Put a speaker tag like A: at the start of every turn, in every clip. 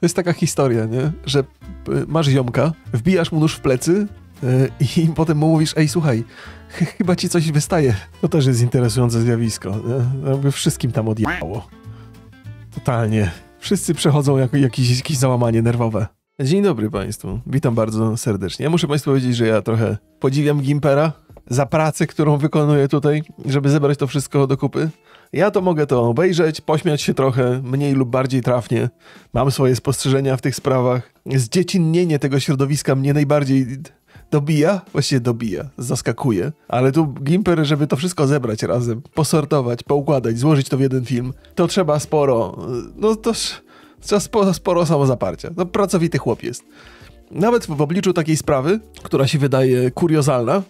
A: To jest taka historia, nie? Że y, masz ziomka, wbijasz mu nóż w plecy y, i potem mu mówisz, ej słuchaj, ch- chyba ci coś wystaje. To też jest interesujące zjawisko. Nie? Jakby wszystkim tam odjechało. Totalnie. Wszyscy przechodzą jak, jakieś, jakieś załamanie nerwowe. Dzień dobry Państwu. Witam bardzo serdecznie. Ja muszę Państwu powiedzieć, że ja trochę podziwiam Gimpera za pracę, którą wykonuje tutaj, żeby zebrać to wszystko do kupy. Ja to mogę to obejrzeć, pośmiać się trochę, mniej lub bardziej trafnie. Mam swoje spostrzeżenia w tych sprawach. Zdziecinnienie tego środowiska mnie najbardziej dobija, właściwie dobija, zaskakuje. Ale tu Gimper, żeby to wszystko zebrać razem, posortować, poukładać, złożyć to w jeden film, to trzeba sporo, no to trzeba sporo, sporo samozaparcia. No pracowity chłop jest. Nawet w obliczu takiej sprawy, która się wydaje kuriozalna,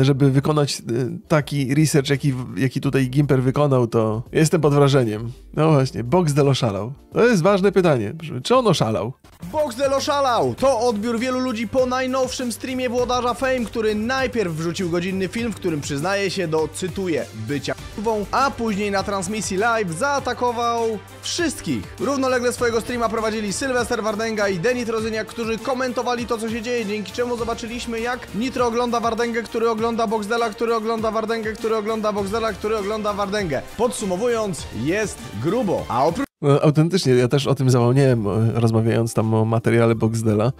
A: żeby wykonać y, taki research, jaki, jaki tutaj Gimper wykonał, to jestem pod wrażeniem. No właśnie, Boxdel oszalał. To jest ważne pytanie. Czy on oszalał?
B: Boxdel oszalał! To odbiór wielu ludzi po najnowszym streamie włodarza Fame, który najpierw wrzucił godzinny film, w którym przyznaje się do, cytuję, bycia k***wą, a później na transmisji live zaatakował wszystkich. Równolegle swojego streama prowadzili Sylwester Wardenga i Denit Rozyniak, którzy komentowali to, co się dzieje, dzięki czemu zobaczyliśmy, jak Nitro ogląda Wardęgę, który ogląda Boxdela, który ogląda Wardęgę, który ogląda Boxdela, który ogląda Wardęgę. Podsumowując, jest grubo. A oprócz
A: No, autentycznie, ja też o tym zapomniałem, e, rozmawiając tam o materiale Boxdela,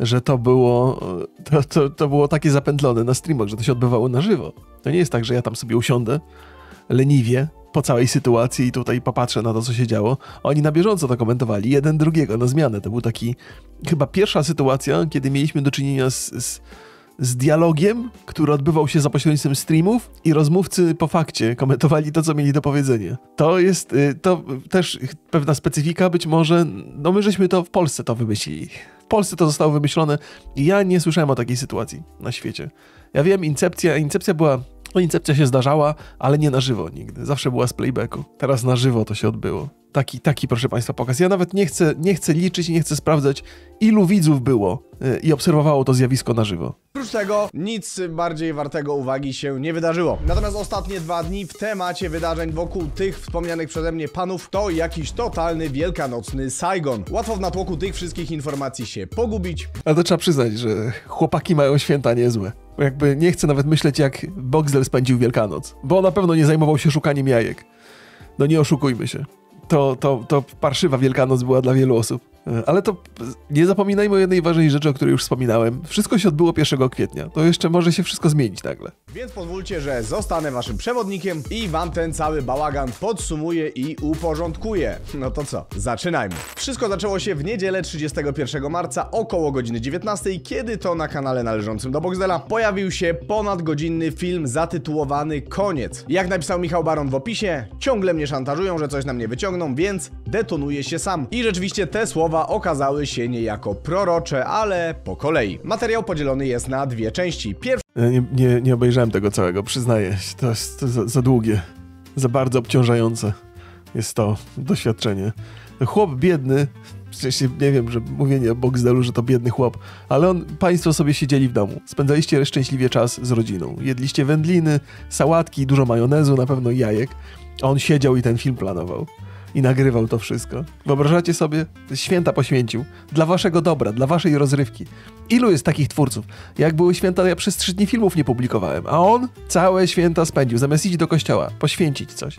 A: że to było, e, to, to, to było takie zapętlone na streamach, że to się odbywało na żywo. To nie jest tak, że ja tam sobie usiądę leniwie po całej sytuacji i tutaj popatrzę na to, co się działo. Oni na bieżąco to komentowali, jeden drugiego, na zmianę. To był taki, chyba pierwsza sytuacja, kiedy mieliśmy do czynienia z, z, z dialogiem, który odbywał się za pośrednictwem streamów i rozmówcy po fakcie komentowali to, co mieli do powiedzenia. To jest, y, to też pewna specyfika, być może, no my żeśmy to w Polsce to wymyślili. W Polsce to zostało wymyślone ja nie słyszałem o takiej sytuacji na świecie. Ja wiem, Incepcja, Incepcja była no, Incepcja się zdarzała, ale nie na żywo nigdy. Zawsze była z playbacku. Teraz na żywo to się odbyło. Taki, taki, proszę Państwa, pokaz. Ja nawet nie chcę, nie chcę liczyć i nie chcę sprawdzać, ilu widzów było y, i obserwowało to zjawisko na żywo.
B: tego nic bardziej wartego uwagi się nie wydarzyło. Natomiast ostatnie dwa dni w temacie wydarzeń wokół tych wspomnianych przeze mnie panów to jakiś totalny wielkanocny Saigon. Łatwo w natłoku tych wszystkich informacji się pogubić.
A: Ale to trzeba przyznać, że chłopaki mają święta niezłe. Bo jakby nie chcę nawet myśleć, jak Boxdel spędził Wielkanoc. Bo na pewno nie zajmował się szukaniem jajek. No nie oszukujmy się. To, to, to parszywa Wielkanoc była dla wielu osób. E, Ale to nie zapominajmy o jednej ważnej rzeczy, o której już wspominałem. Wszystko się odbyło 1 kwietnia. To jeszcze może się wszystko zmienić nagle.
B: Więc pozwólcie, że zostanę waszym przewodnikiem i wam ten cały bałagan podsumuję i uporządkuję. No to co, zaczynajmy. Wszystko zaczęło się w niedzielę 31 marca około godziny 19, kiedy to na kanale należącym do Boxdela pojawił się ponadgodzinny film zatytułowany Koniec. Jak napisał Michał Baron w opisie, ciągle mnie szantażują, że coś na mnie wyciągną, więc detonuję się sam. I rzeczywiście te słowa okazały się niejako prorocze, ale po kolei. Materiał podzielony jest na dwie części. Pierwsza
A: Nie, nie, nie obejrzałem tego całego, przyznaję. To jest to za, za długie, za bardzo obciążające jest to doświadczenie. Chłop biedny, sensie nie wiem, że mówienie o Boxdelu, że to biedny chłop, ale on, państwo sobie siedzieli w domu, spędzaliście szczęśliwie czas z rodziną, jedliście wędliny, sałatki, dużo majonezu, na pewno jajek, on siedział i ten film planował. I nagrywał to wszystko. Wyobrażacie sobie? Święta poświęcił. Dla waszego dobra, dla waszej rozrywki. Ilu jest takich twórców? Jak były święta, ja przez trzy dni filmów nie publikowałem, a on całe święta spędził, zamiast iść do kościoła, poświęcić coś.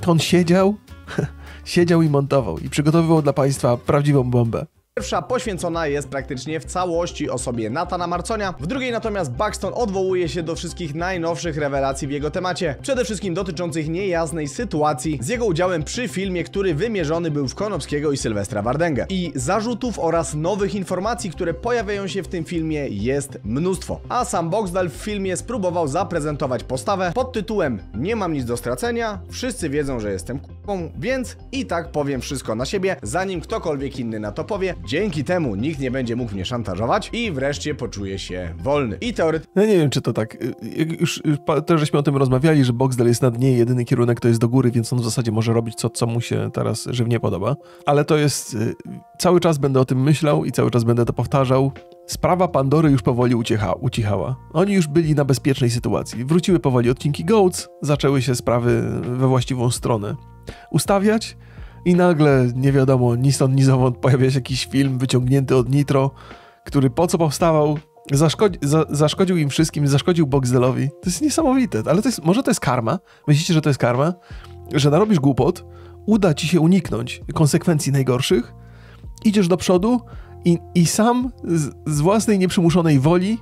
A: To on siedział, siedział i montował i przygotowywał dla państwa prawdziwą bombę.
B: Pierwsza poświęcona jest praktycznie w całości osobie Natana Marconia, w drugiej natomiast Buxton odwołuje się do wszystkich najnowszych rewelacji w jego temacie, przede wszystkim dotyczących niejasnej sytuacji z jego udziałem przy filmie, który wymierzony był w Konopskiego i Sylwestra Wardęgę. I zarzutów oraz nowych informacji, które pojawiają się w tym filmie jest mnóstwo. A sam Boxdel w filmie spróbował zaprezentować postawę pod tytułem Nie mam nic do stracenia, wszyscy wiedzą, że jestem k***ą, więc i tak powiem wszystko na siebie, zanim ktokolwiek inny na to powie. Dzięki temu nikt nie będzie mógł mnie szantażować i wreszcie poczuję się wolny. I teoretycznie
A: No nie wiem, czy to tak. y, Już, już też żeśmy o tym rozmawiali, że Boxdel jest na dnie, jedyny kierunek to jest do góry, więc on w zasadzie może robić co, co mu się teraz żywnie podoba. Ale to jest. y, Cały czas będę o tym myślał i cały czas będę to powtarzał. Sprawa Pandory już powoli uciecha, ucichała. Oni już byli na bezpiecznej sytuacji. Wróciły powoli odcinki Goats, zaczęły się sprawy we właściwą stronę ustawiać i nagle, nie wiadomo, ni stąd, ni zowąd pojawia się jakiś film wyciągnięty od Nitro, który po co powstawał, zaszkodzi, za, zaszkodził im wszystkim, zaszkodził Boxdelowi. To jest niesamowite, ale to jest, może to jest karma? Myślicie, że to jest karma? Że narobisz głupot, uda ci się uniknąć konsekwencji najgorszych, idziesz do przodu i, i sam z, z własnej nieprzymuszonej woli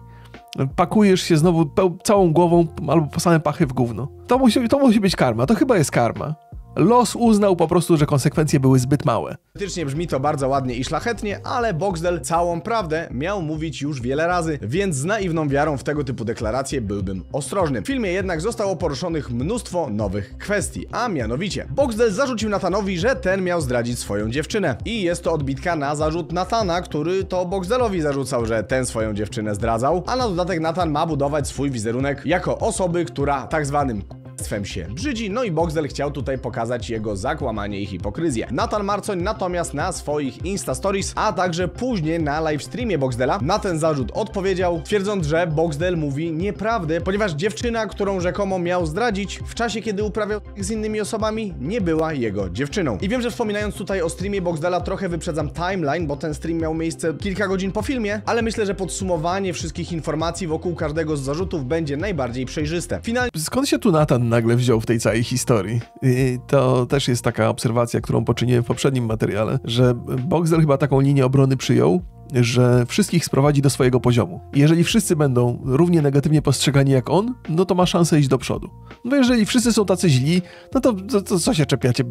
A: pakujesz się znowu całą głową albo po same pachy w gówno. To musi, to musi być karma, to chyba jest karma. Los uznał po prostu, że konsekwencje były zbyt małe.
B: Faktycznie brzmi to bardzo ładnie i szlachetnie, ale Boxdel całą prawdę miał mówić już wiele razy, więc z naiwną wiarą w tego typu deklaracje byłbym ostrożny. W filmie jednak zostało poruszonych mnóstwo nowych kwestii, a mianowicie Boxdel zarzucił Nathanowi, że ten miał zdradzić swoją dziewczynę. I jest to odbitka na zarzut Nathana, który to Boxdelowi zarzucał, że ten swoją dziewczynę zdradzał, a na dodatek Nathan ma budować swój wizerunek jako osoby, która tak zwanym Stwem się brzydzi, no i Boxdel chciał tutaj pokazać jego zakłamanie i hipokryzję. Nathan Marcoń natomiast na swoich Insta Stories, a także później na livestreamie Boxdela na ten zarzut odpowiedział, twierdząc, że Boxdel mówi nieprawdę, ponieważ dziewczyna, którą rzekomo miał zdradzić w czasie, kiedy uprawiał z innymi osobami, nie była jego dziewczyną. I wiem, że wspominając tutaj o streamie Boxdela trochę wyprzedzam timeline, bo ten stream miał miejsce kilka godzin po filmie, ale myślę, że podsumowanie wszystkich informacji wokół każdego z zarzutów będzie najbardziej przejrzyste. Finalnie
A: Skąd się tu Nathan nagle wziął w tej całej historii? I to też jest taka obserwacja, którą poczyniłem w poprzednim materiale, że Boxdel chyba taką linię obrony przyjął, że wszystkich sprowadzi do swojego poziomu. Jeżeli wszyscy będą równie negatywnie postrzegani jak on, no to ma szansę iść do przodu. No jeżeli wszyscy są tacy źli, no to, to, to co się czepiacie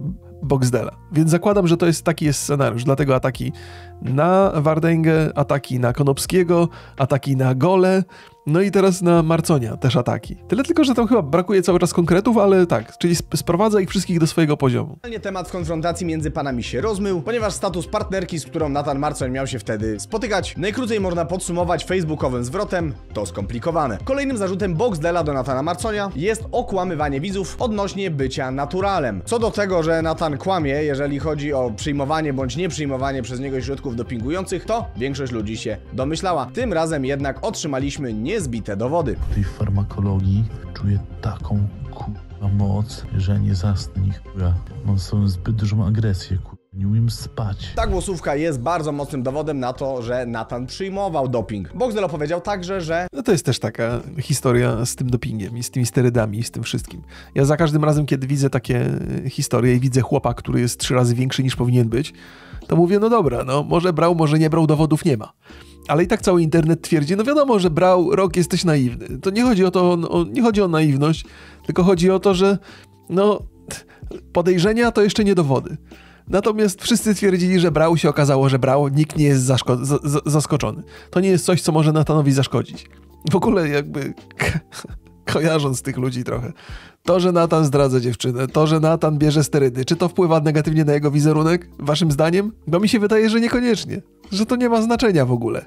A: Boxdela? Więc zakładam, że to jest taki jest scenariusz, dlatego ataki na Wardęgę, ataki na Konopskiego, ataki na Gole, no i teraz na Marconia też ataki. Tyle tylko, że tam chyba brakuje cały czas konkretów, ale tak, czyli sp- sprowadza ich wszystkich do swojego poziomu.
B: Temat w konfrontacji między panami się rozmył, ponieważ status partnerki, z którą Nathan Marcoń miał się wtedy spotykać, najkrócej można podsumować facebookowym zwrotem, to skomplikowane. Kolejnym zarzutem Boxdela do Nathana Marconia jest okłamywanie widzów odnośnie bycia naturalem. Co do tego, że Nathan kłamie, jeżeli chodzi o przyjmowanie bądź nieprzyjmowanie przez niego środków dopingujących, to większość ludzi się domyślała. Tym razem jednak otrzymaliśmy niezbite dowody.
C: tej farmakologii czuję taką kurwa moc, że nie zasnę kurwa. Mam swoją zbyt dużą agresję kurwa. Nie umiem spać.
B: Ta głosówka jest bardzo mocnym dowodem na to, że Nathan przyjmował doping. Boxdel opowiedział także, że
A: No to jest też taka historia z tym dopingiem i z tymi sterydami i z tym wszystkim. Ja za każdym razem, kiedy widzę takie e, historie i widzę chłopa, który jest trzy razy większy niż powinien być, to mówię, no dobra, no może brał, może nie brał, dowodów nie ma. Ale i tak cały internet twierdzi, no wiadomo, że brał, rok jesteś naiwny. To nie chodzi o to, o, nie chodzi o naiwność, tylko chodzi o to, że no podejrzenia to jeszcze nie dowody. Natomiast wszyscy twierdzili, że brał, się okazało, że brał, nikt nie jest zaskoczony. To nie jest coś, co może Nathanowi zaszkodzić. W ogóle jakby kojarząc tych ludzi trochę. To, że Nathan zdradza dziewczynę, to, że Nathan bierze sterydy, czy to wpływa negatywnie na jego wizerunek, waszym zdaniem? Bo mi się wydaje, że niekoniecznie. Że to nie ma znaczenia w ogóle.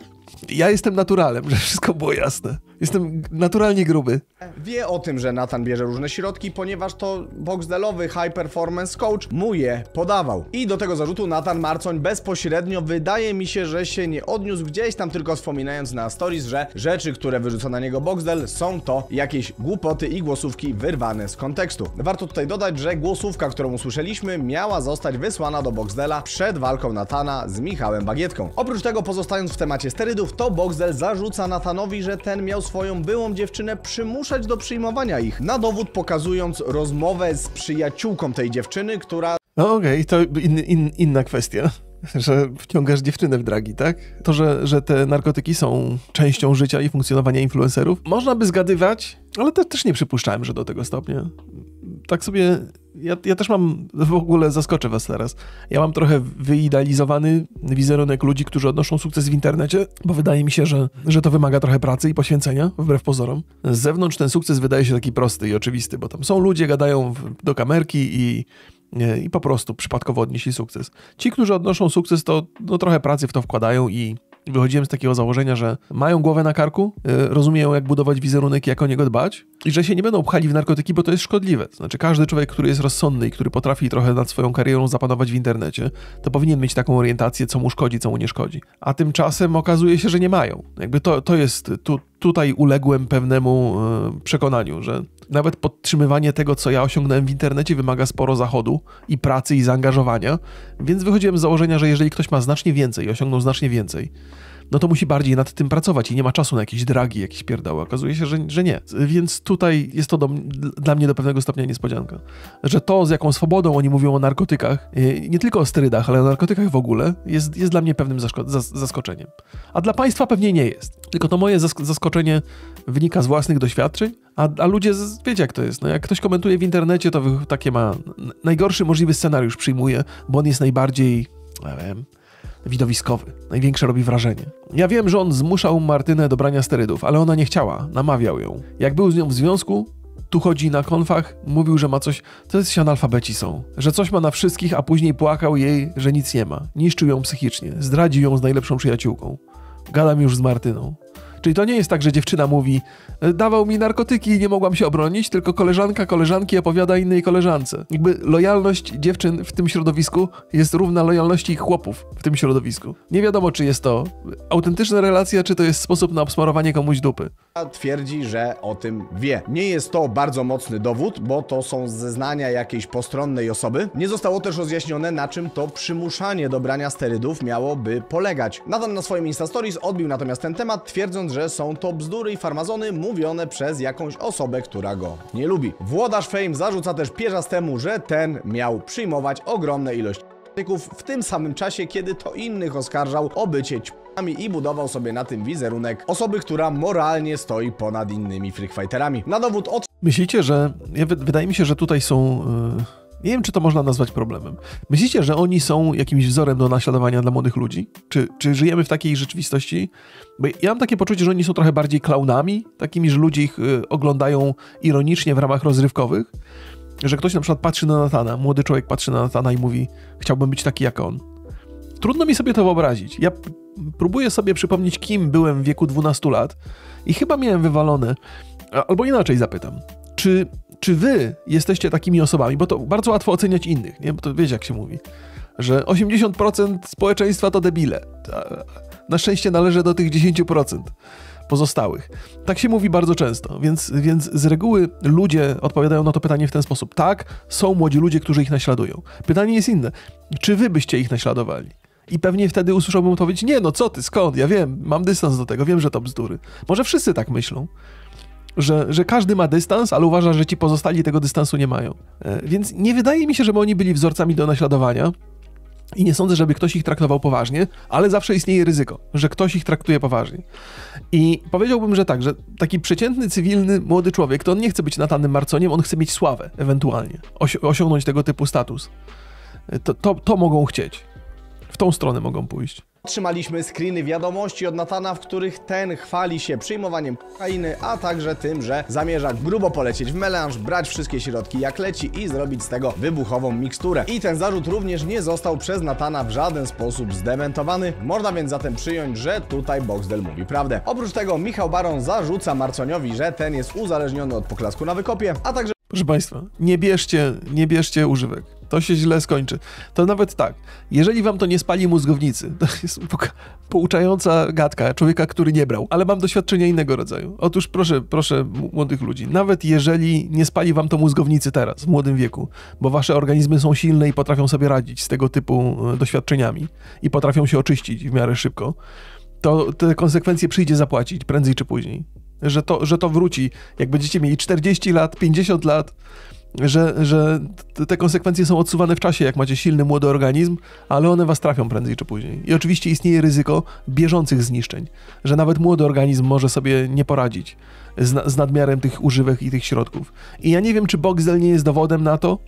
A: Ja jestem naturalem, że wszystko było jasne. Jestem naturalnie gruby.
B: wie o tym, że Nathan bierze różne środki, ponieważ to Boxdelowy High Performance Coach mu je podawał. I do tego zarzutu Nathan Marcoń bezpośrednio wydaje mi się, że się nie odniósł gdzieś tam tylko wspominając na stories, że rzeczy, które wyrzuca na niego Boxdel są to jakieś głupoty i głosówki wyrwane z kontekstu. Warto tutaj dodać, że głosówka, którą usłyszeliśmy, miała zostać wysłana do Boxdela przed walką Nathana z Michałem Bagietką. Oprócz tego, pozostając w temacie sterydów, to Boxdel zarzuca Nathanowi, że ten miał swoją byłą dziewczynę przymuszać do przyjmowania ich. Na dowód pokazując rozmowę z przyjaciółką tej dziewczyny, która
A: No okej, to in, in, inna kwestia. Że wciągasz dziewczynę w dragi, tak? To, że, że te narkotyki są częścią życia i funkcjonowania influencerów, można by zgadywać, ale te, też nie przypuszczałem, że do tego stopnia. Tak sobie. Ja, ja też mam. W ogóle zaskoczę Was teraz. Ja mam trochę wyidealizowany wizerunek ludzi, którzy odnoszą sukces w internecie, bo wydaje mi się, że, że to wymaga trochę pracy i poświęcenia, wbrew pozorom. Z zewnątrz ten sukces wydaje się taki prosty i oczywisty, bo tam są ludzie, gadają w, do kamerki i nie, i po prostu przypadkowo odnieśli sukces. Ci, którzy odnoszą sukces, to no, trochę pracy w to wkładają i wychodziłem z takiego założenia, że mają głowę na karku, y, rozumieją jak budować wizerunek, jak o niego dbać i że się nie będą pchali w narkotyki, bo to jest szkodliwe. Znaczy każdy człowiek, który jest rozsądny i który potrafi trochę nad swoją karierą zapanować w internecie, to powinien mieć taką orientację, co mu szkodzi, co mu nie szkodzi. A tymczasem okazuje się, że nie mają. Jakby to, to jest, tu, tutaj uległem pewnemu e, przekonaniu, że nawet podtrzymywanie tego, co ja osiągnąłem w internecie, wymaga sporo zachodu i pracy i zaangażowania, więc wychodziłem z założenia, że jeżeli ktoś ma znacznie więcej, osiągnął znacznie więcej, no to musi bardziej nad tym pracować i nie ma czasu na jakieś dragi, jakieś pierdoły. Okazuje się, że, że nie. Więc tutaj jest to do, dla mnie do pewnego stopnia niespodzianka. Że to, z jaką swobodą oni mówią o narkotykach, y, nie tylko o sterydach, ale o narkotykach w ogóle, jest, jest dla mnie pewnym zaskoczeniem. A dla państwa pewnie nie jest. Tylko to moje zaskoczenie wynika z własnych doświadczeń, a, a ludzie, wiecie jak to jest, no jak ktoś komentuje w internecie, to takie ma najgorszy możliwy scenariusz przyjmuje, bo on jest najbardziej, nie wiem, widowiskowy. Największe robi wrażenie. Ja wiem, że on zmuszał Martynę do brania sterydów, ale ona nie chciała, namawiał ją. Jak był z nią w związku, tu chodzi na konfach, mówił, że ma coś, to jest się analfabeci są, że coś ma na wszystkich, a później płakał jej, że nic nie ma. Niszczył ją psychicznie, zdradził ją z najlepszą przyjaciółką. Gadam już z Martyną. Czyli to nie jest tak, że dziewczyna mówi, e, dawał mi narkotyki i nie mogłam się obronić, tylko koleżanka koleżanki opowiada innej koleżance. Jakby lojalność dziewczyn w tym środowisku jest równa lojalności chłopów w tym środowisku. Nie wiadomo, czy jest to autentyczna relacja, czy to jest sposób na obsmarowanie komuś dupy.
B: Twierdzi, że o tym wie. Nie jest to bardzo mocny dowód, bo to są zeznania jakiejś postronnej osoby. Nie zostało też rozjaśnione, na czym to przymuszanie do brania sterydów miałoby polegać. Nadal na swoim Insta Stories odbił natomiast ten temat, twierdząc, że są to bzdury i farmazony mówione przez jakąś osobę, która go nie lubi. Włodarz Fame zarzuca też Pierzastemu, że ten miał przyjmować ogromne ilości w tym samym czasie, kiedy to innych oskarżał o bycie i budował sobie na tym wizerunek osoby, która moralnie stoi ponad innymi freakfighterami. Na dowód od...
A: Myślicie, że... Wydaje mi się, że tutaj są... Yy nie wiem, czy to można nazwać problemem. Myślicie, że oni są jakimś wzorem do naśladowania dla młodych ludzi? Czy, czy żyjemy w takiej rzeczywistości? Bo ja mam takie poczucie, że oni są trochę bardziej klaunami, takimi, że ludzie ich y, oglądają ironicznie w ramach rozrywkowych. Że ktoś na przykład patrzy na Natana, młody człowiek patrzy na Natana i mówi: Chciałbym być taki jak on. Trudno mi sobie to wyobrazić. Ja próbuję sobie przypomnieć, kim byłem w wieku 12 lat i chyba miałem wywalone. Albo inaczej zapytam. Czy czy wy jesteście takimi osobami, bo to bardzo łatwo oceniać innych, nie? Bo to wiecie, jak się mówi, że 80% społeczeństwa to debile. Na szczęście należy do tych 10% pozostałych. Tak się mówi bardzo często, więc, więc z reguły ludzie odpowiadają na to pytanie w ten sposób. Tak, są młodzi ludzie, którzy ich naśladują. Pytanie jest inne. Czy wy byście ich naśladowali? I pewnie wtedy usłyszałbym odpowiedź, nie no co ty, skąd, ja wiem, mam dystans do tego, wiem, że to bzdury. Może wszyscy tak myślą że, że każdy ma dystans, ale uważa, że ci pozostali tego dystansu nie mają. E, więc nie wydaje mi się, żeby oni byli wzorcami do naśladowania. I nie sądzę, żeby ktoś ich traktował poważnie, ale zawsze istnieje ryzyko, że ktoś ich traktuje poważnie. I powiedziałbym, że tak, że taki przeciętny, cywilny, młody człowiek, to on nie chce być Natanem Marconiem, on chce mieć sławę, ewentualnie, osi osiągnąć tego typu status. E, to, to, to mogą chcieć. W tą stronę mogą pójść.
B: Otrzymaliśmy screeny wiadomości od Natana, w których ten chwali się przyjmowaniem kokainy, a także tym, że zamierza grubo polecieć w melanż, brać wszystkie środki jak leci i zrobić z tego wybuchową miksturę. I ten zarzut również nie został przez Natana w żaden sposób zdementowany. Można więc zatem przyjąć, że tutaj Boxdel mówi prawdę. Oprócz tego Michał Baron zarzuca Marconiowi, że ten jest uzależniony od poklasku na wykopie, a także
A: Proszę Państwa, nie bierzcie, nie bierzcie używek. To się źle skończy. To nawet tak, jeżeli wam to nie spali mózgownicy, to jest pouczająca gadka człowieka, który nie brał, ale mam doświadczenia innego rodzaju. Otóż proszę, proszę młodych ludzi, nawet jeżeli nie spali wam to mózgownicy teraz, w młodym wieku, bo wasze organizmy są silne i potrafią sobie radzić z tego typu e, doświadczeniami i potrafią się oczyścić w miarę szybko, to te konsekwencje przyjdzie zapłacić prędzej czy później że to, że to wróci. Jak będziecie mieli 40 lat, 50 lat, że, że te konsekwencje są odsuwane w czasie, jak macie silny, młody organizm, ale one was trafią prędzej czy później. I oczywiście istnieje ryzyko bieżących zniszczeń, że nawet młody organizm może sobie nie poradzić z, z nadmiarem tych używek i tych środków. I ja nie wiem, czy Boxel nie jest dowodem na to,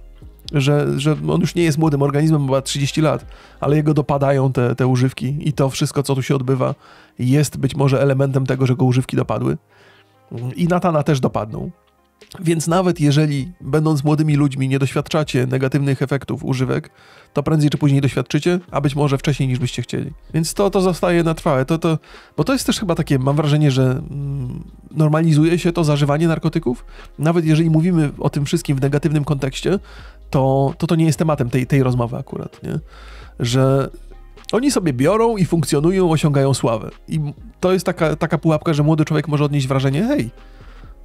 A: że, że on już nie jest młodym organizmem, ma 30 lat, ale jego dopadają te, te używki i to wszystko, co tu się odbywa, jest być może elementem tego, że go używki dopadły i Natana też dopadną. Więc nawet jeżeli, będąc młodymi ludźmi, nie doświadczacie negatywnych efektów używek, to prędzej czy później doświadczycie, a być może wcześniej niż byście chcieli. Więc to, to zostaje na trwałe. To, to, bo to jest też chyba takie, mam wrażenie, że mm, normalizuje się to zażywanie narkotyków. Nawet jeżeli mówimy o tym wszystkim w negatywnym kontekście, to to, to nie jest tematem tej, tej rozmowy akurat, nie? Że Oni sobie biorą i funkcjonują, osiągają sławę. I to jest taka, taka pułapka, że młody człowiek może odnieść wrażenie, hej,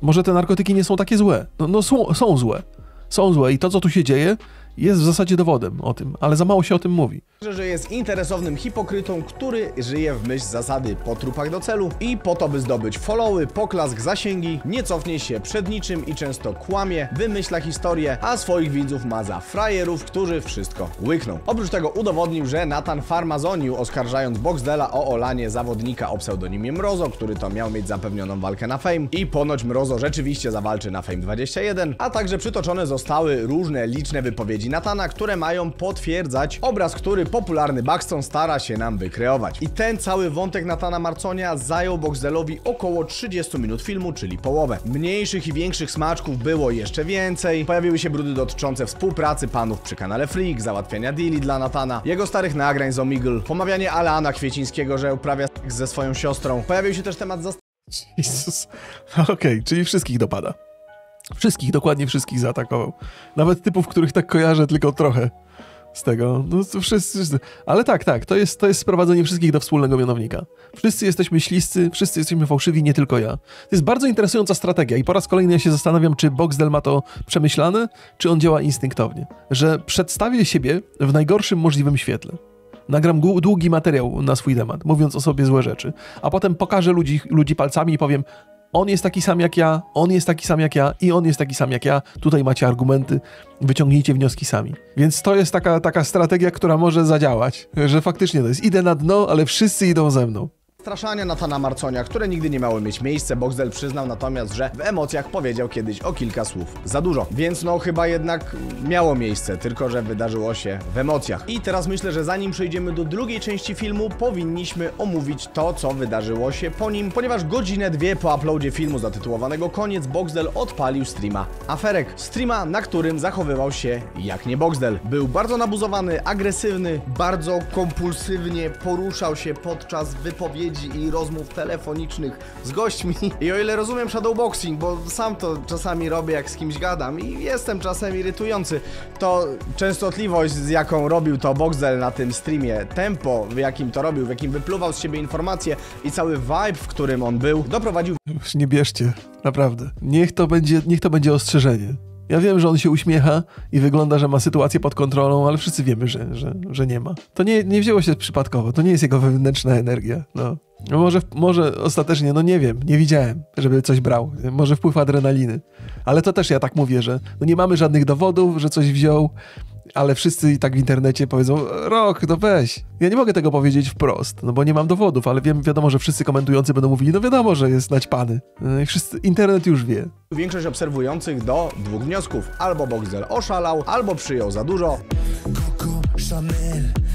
A: może te narkotyki nie są takie złe. No, no są, są złe. Są złe i to, co tu się dzieje, jest w zasadzie dowodem o tym, ale za mało się o tym mówi.
B: że jest interesownym hipokrytą, który żyje w myśl zasady po trupach do celu i po to, by zdobyć followy, poklask, zasięgi, nie cofnie się przed niczym i często kłamie, wymyśla historię, a swoich widzów ma za frajerów, którzy wszystko łykną. Oprócz tego udowodnił, że Nathan farmazonił, oskarżając Boxdela o olanie zawodnika o pseudonimie Mrozo, który to miał mieć zapewnioną walkę na Fame i ponoć Mrozo rzeczywiście zawalczy na Fame 21, a także przytoczone zostały różne liczne wypowiedzi Natana, które mają potwierdzać obraz, który popularny Buxton stara się nam wykreować. I ten cały wątek Natana Marconia zajął Boxdelowi około 30 minut filmu, czyli połowę. Mniejszych i większych smaczków było jeszcze więcej. Pojawiły się brudy dotyczące współpracy panów przy kanale Freak, załatwiania deali dla Natana, jego starych nagrań z Omegle, pomawianie Alana Kwiecińskiego, że uprawia ze swoją siostrą. Pojawił się też temat zas
A: Jezus. Okej, czyli wszystkich dopada. Wszystkich, dokładnie wszystkich zaatakował. Nawet typów, których tak kojarzę tylko trochę z tego. No wszyscy, wszyscy. Ale tak, tak, to jest, to jest sprowadzenie wszystkich do wspólnego mianownika. Wszyscy jesteśmy śliscy, wszyscy jesteśmy fałszywi, nie tylko ja. To jest bardzo interesująca strategia i po raz kolejny ja się zastanawiam, czy Boxdel ma to przemyślane, czy on działa instynktownie. Że przedstawię siebie w najgorszym możliwym świetle. Nagram długi materiał na swój temat, mówiąc o sobie złe rzeczy, a potem pokażę ludzi, ludzi palcami i powiem: On jest taki sam jak ja, on jest taki sam jak ja i on jest taki sam jak ja. Tutaj macie argumenty, wyciągnijcie wnioski sami. Więc to jest taka, taka strategia, która może zadziałać, że faktycznie to jest idę na dno, ale wszyscy idą ze mną.
B: Straszania Natana Marconia, które nigdy nie miały mieć miejsce, Boxdel przyznał natomiast, że w emocjach powiedział kiedyś o kilka słów za dużo. Więc no chyba jednak miało miejsce, tylko że wydarzyło się w emocjach. I teraz myślę, że zanim przejdziemy do drugiej części filmu, powinniśmy omówić to, co wydarzyło się po nim, ponieważ godzinę, dwie po uploadzie filmu zatytułowanego Koniec, Boxdel odpalił streama Aferek. Streama, na którym zachowywał się jak nie Boxdel. Był bardzo nabuzowany, agresywny, bardzo kompulsywnie poruszał się podczas wypowiedzi i rozmów telefonicznych z gośćmi. I o ile rozumiem shadowboxing, bo sam to czasami robię jak z kimś gadam i jestem czasem irytujący, to częstotliwość z jaką robił to Boxdel na tym streamie, tempo w jakim to robił, w jakim wypluwał z siebie informacje i cały vibe, w którym on był, doprowadził
A: Już nie bierzcie, naprawdę. Niech to będzie, niech to będzie ostrzeżenie. Ja wiem, że on się uśmiecha i wygląda, że ma sytuację pod kontrolą, ale wszyscy wiemy, że, że, że nie ma. To nie, nie wzięło się przypadkowo, to nie jest jego wewnętrzna energia. No. No może, może ostatecznie, no nie wiem, nie widziałem, żeby coś brał. Może wpływ adrenaliny. Ale to też ja tak mówię, że no nie mamy żadnych dowodów, że coś wziął, ale wszyscy i tak w internecie powiedzą, rok, no weź. Ja nie mogę tego powiedzieć wprost, no bo nie mam dowodów, ale wiem, wiadomo, że wszyscy komentujący będą mówili, no wiadomo, że jest naćpany. No I wszyscy, internet już wie.
B: większość obserwujących do dwóch wniosków. Albo Boxdel oszalał, albo przyjął za dużo.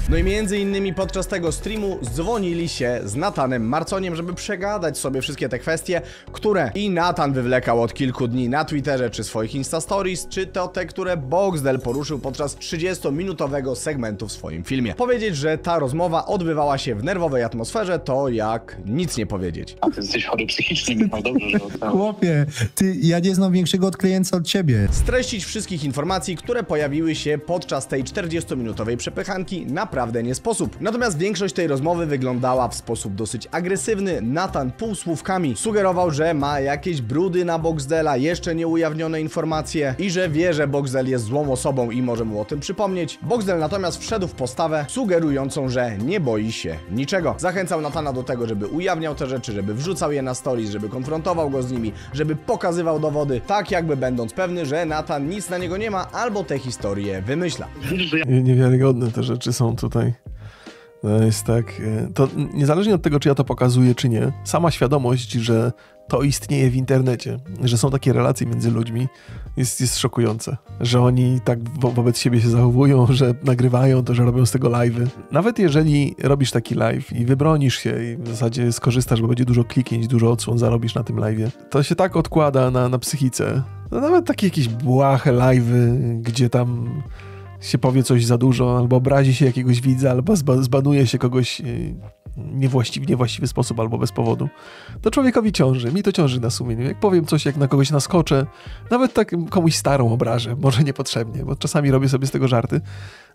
B: No i między innymi podczas tego streamu dzwonili się z Natanem Marconiem, żeby przegadać sobie wszystkie te kwestie, które i Natan wywlekał od kilku dni na Twitterze czy swoich Insta Stories, czy to te, które Boxdel poruszył podczas 30-minutowego segmentu w swoim filmie. Powiedzieć, że ta rozmowa odbywała się w nerwowej atmosferze, to jak nic nie powiedzieć.
D: A ty jesteś chory psychicznie, Michał, dobrze, że.
E: Chłopie, ty, ja nie znam większego odklejęca od ciebie.
B: Streścić wszystkich informacji, które pojawiły się podczas tej 40-minutowej przepychanki naprawdę nie sposób. Natomiast większość tej rozmowy wyglądała w sposób dosyć agresywny. Nathan półsłówkami sugerował, że ma jakieś brudy na Boxdela, jeszcze nieujawnione informacje i że wie, że Boxdel jest złą osobą i może mu o tym przypomnieć. Boxdel natomiast wszedł w postawę sugerującą, że nie boi się niczego. Zachęcał Natana do tego, żeby ujawniał te rzeczy, żeby wrzucał je na stories, żeby konfrontował go z nimi, żeby pokazywał dowody, tak jakby będąc pewny, że Nathan nic na niego nie ma albo te historie wymyśla.
D: Widzisz, że ja
A: Nie- Niewiarygodne te rzeczy są tutaj. To jest tak. e, To niezależnie od tego, czy ja to pokazuję, czy nie, sama świadomość, że to istnieje w internecie, że są takie relacje między ludźmi, jest, jest szokujące. Że oni tak wo wobec siebie się zachowują, że nagrywają to, że robią z tego live'y. Nawet jeżeli robisz taki live i wybronisz się i w zasadzie skorzystasz, bo będzie dużo kliknięć, dużo odsłon zarobisz na tym live'ie, to się tak odkłada na, na psychice. No nawet takie jakieś błahe live'y, gdzie tam się powie coś za dużo, albo obrazi się jakiegoś widza, albo zba zbanuje się kogoś yy, niewłaściwy, niewłaściwy sposób albo bez powodu, to człowiekowi ciąży, mi to ciąży na sumieniu. Jak powiem coś, jak na kogoś naskoczę, nawet tak komuś starą obrażę, może niepotrzebnie, bo czasami robię sobie z tego żarty,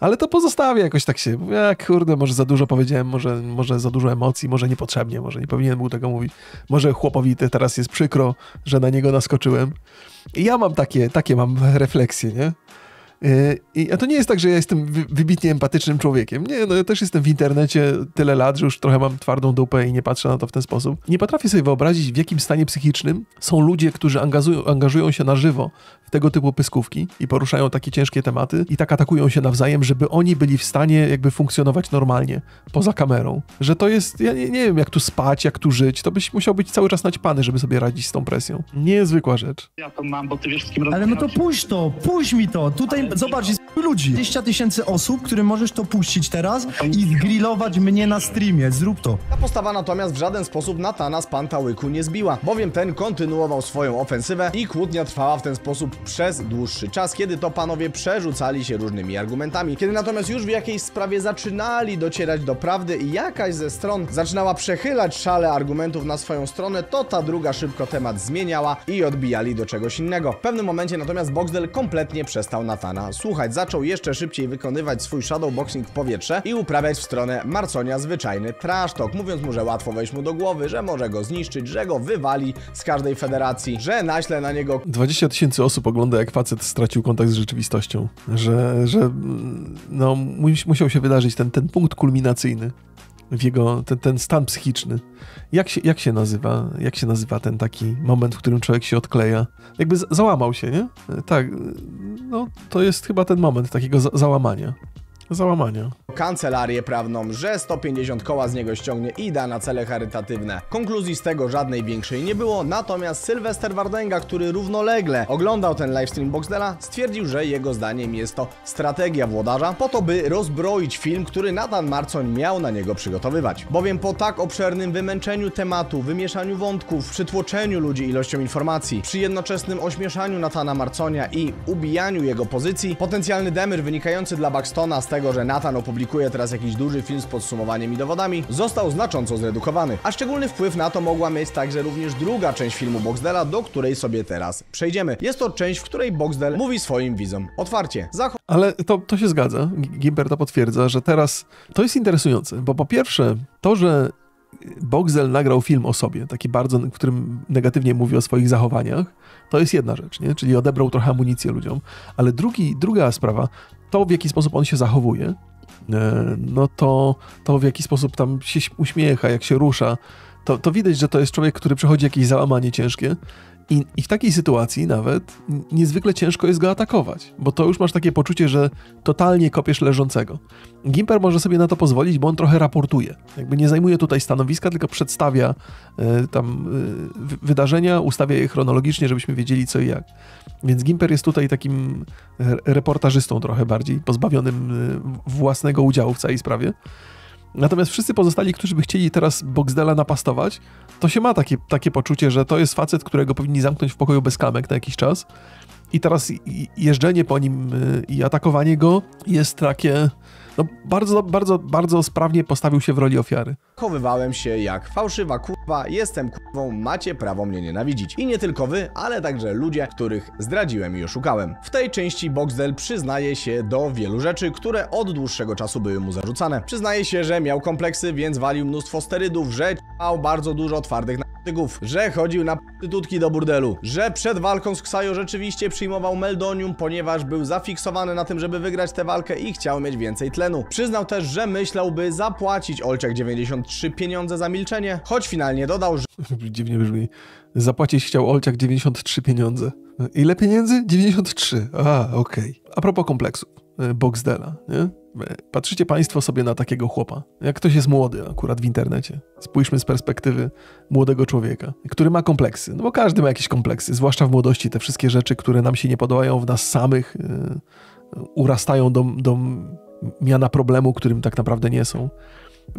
A: ale to pozostawię jakoś tak się, jak kurde, może za dużo powiedziałem, może, może za dużo emocji, może niepotrzebnie, może nie powinienem był tego mówić, może chłopowi teraz jest przykro, że na niego naskoczyłem. I ja mam takie, takie mam refleksje, nie? I, a to nie jest tak, że ja jestem wybitnie empatycznym człowiekiem. Nie, no ja też jestem w internecie tyle lat, że już trochę mam twardą dupę i nie patrzę na to w ten sposób. Nie potrafię sobie wyobrazić, w jakim stanie psychicznym są ludzie, którzy angażują, angażują się na żywo w tego typu pyskówki i poruszają takie ciężkie tematy i tak atakują się nawzajem, żeby oni byli w stanie jakby funkcjonować normalnie, poza kamerą. Że to jest, ja nie, nie wiem jak tu spać, jak tu żyć, to byś musiał być cały czas naćpany, żeby sobie radzić z tą presją. Niezwykła rzecz.
D: Ja to mam, bo ty wiesz z kim
E: Ale no to puść to, puść mi to. Tutaj zobacz, jest ludzi. 20 tysięcy osób, którym możesz to puścić teraz i zgrillować mnie na streamie. Zrób to.
B: Ta postawa natomiast w żaden sposób Natana z pantałyku nie zbiła, bowiem ten kontynuował swoją ofensywę i kłótnia trwała w ten sposób przez dłuższy czas, kiedy to panowie przerzucali się różnymi argumentami. Kiedy natomiast już w jakiejś sprawie zaczynali docierać do prawdy i jakaś ze stron zaczynała przechylać szale argumentów na swoją stronę, to ta druga szybko temat zmieniała i odbijali do czegoś innego. W pewnym momencie natomiast Boxdel kompletnie przestał Natana słuchać. Zaczął jeszcze szybciej wykonywać swój shadowboxing w powietrze i uprawiać w stronę Marconia zwyczajny trash talk, mówiąc mu, że łatwo wejść mu do głowy, że może go zniszczyć, że go wywali z każdej federacji, że naśle na niego
A: 20 tysięcy osób ogląda, jak facet stracił kontakt z rzeczywistością. Że, że no, mus- musiał się wydarzyć ten, ten punkt kulminacyjny w jego, ten, ten stan psychiczny. Jak się, jak się nazywa? Jak się nazywa ten taki moment, w którym człowiek się odkleja? Jakby załamał się, nie? Tak, no to jest chyba ten moment takiego za- załamania. Załamania.
B: kancelarię prawną, że 150 koła z niego ściągnie i da na cele charytatywne. Konkluzji z tego żadnej większej nie było, natomiast Sylwester Wardęga, który równolegle oglądał ten livestream Boxdela, stwierdził, że jego zdaniem jest to strategia włodarza po to, by rozbroić film, który Nathan Marcoń miał na niego przygotowywać. Bowiem po tak obszernym wymęczeniu tematu, wymieszaniu wątków, przytłoczeniu ludzi ilością informacji, przy jednoczesnym ośmieszaniu Natana Marconia i ubijaniu jego pozycji, potencjalny demyr wynikający dla Buxtona z tego, że Nathan opublikuje teraz jakiś duży film z podsumowaniem i dowodami, został znacząco zredukowany. A szczególny wpływ na to mogła mieć także również druga część filmu Boxdela, do której sobie teraz przejdziemy. Jest to część, w której Boxdel mówi swoim widzom otwarcie. Zacho
A: Ale to, to się zgadza. G- Gimper to potwierdza, że teraz to jest interesujące, bo po pierwsze, to, że Boxel nagrał film o sobie, taki bardzo, w którym negatywnie mówi o swoich zachowaniach, to jest jedna rzecz, nie? czyli odebrał trochę amunicję ludziom. Ale drugi, druga sprawa, to w jaki sposób on się zachowuje, e, no to, to w jaki sposób tam się uśmiecha, jak się rusza, to, to widać, że to jest człowiek, który przechodzi jakieś załamanie ciężkie. I, I w takiej sytuacji nawet niezwykle ciężko jest go atakować, bo to już masz takie poczucie, że totalnie kopiesz leżącego. Gimper może sobie na to pozwolić, bo on trochę raportuje. Jakby nie zajmuje tutaj stanowiska, tylko przedstawia e, tam wy- wydarzenia, ustawia je chronologicznie, żebyśmy wiedzieli co i jak. Więc Gimper jest tutaj takim reportażystą trochę bardziej, pozbawionym e, własnego udziału w całej sprawie. Natomiast wszyscy pozostali, którzy by chcieli teraz Boxdela napastować, to się ma takie, takie poczucie, że to jest facet, którego powinni zamknąć w pokoju bez klamek na jakiś czas. I teraz jeżdżenie po nim y, i atakowanie go jest takie. No, bardzo, bardzo, bardzo sprawnie postawił się w roli ofiary.
B: zachowywałem się jak fałszywa kurwa, jestem kurwą, macie prawo mnie nienawidzić. I nie tylko wy, ale także ludzie, których zdradziłem i oszukałem. W tej części Boxdel przyznaje się do wielu rzeczy, które od dłuższego czasu były mu zarzucane. Przyznaje się, że miał kompleksy, więc walił mnóstwo sterydów, że miał bardzo dużo twardych że chodził na prostytutki do burdelu, że przed walką z Ksajo rzeczywiście przyjmował meldonium, ponieważ był zafiksowany na tym, żeby wygrać tę walkę i chciał mieć więcej tlenu. Przyznał też, że myślałby zapłacić Olczek 93 pieniądze za milczenie, choć finalnie dodał, że
A: Dziwnie brzmi. Zapłacić chciał Olciak 93 pieniądze. Ile pieniędzy? 93. A, okej. A propos kompleksów. E, Boxdela, nie? E, Patrzycie Państwo sobie na takiego chłopa. Jak ktoś jest młody akurat w internecie. Spójrzmy z perspektywy młodego człowieka, który ma kompleksy. No bo każdy ma jakieś kompleksy, zwłaszcza w młodości. Te wszystkie rzeczy, które nam się nie podobają w nas samych, e, urastają do, do miana problemu, którym tak naprawdę nie są.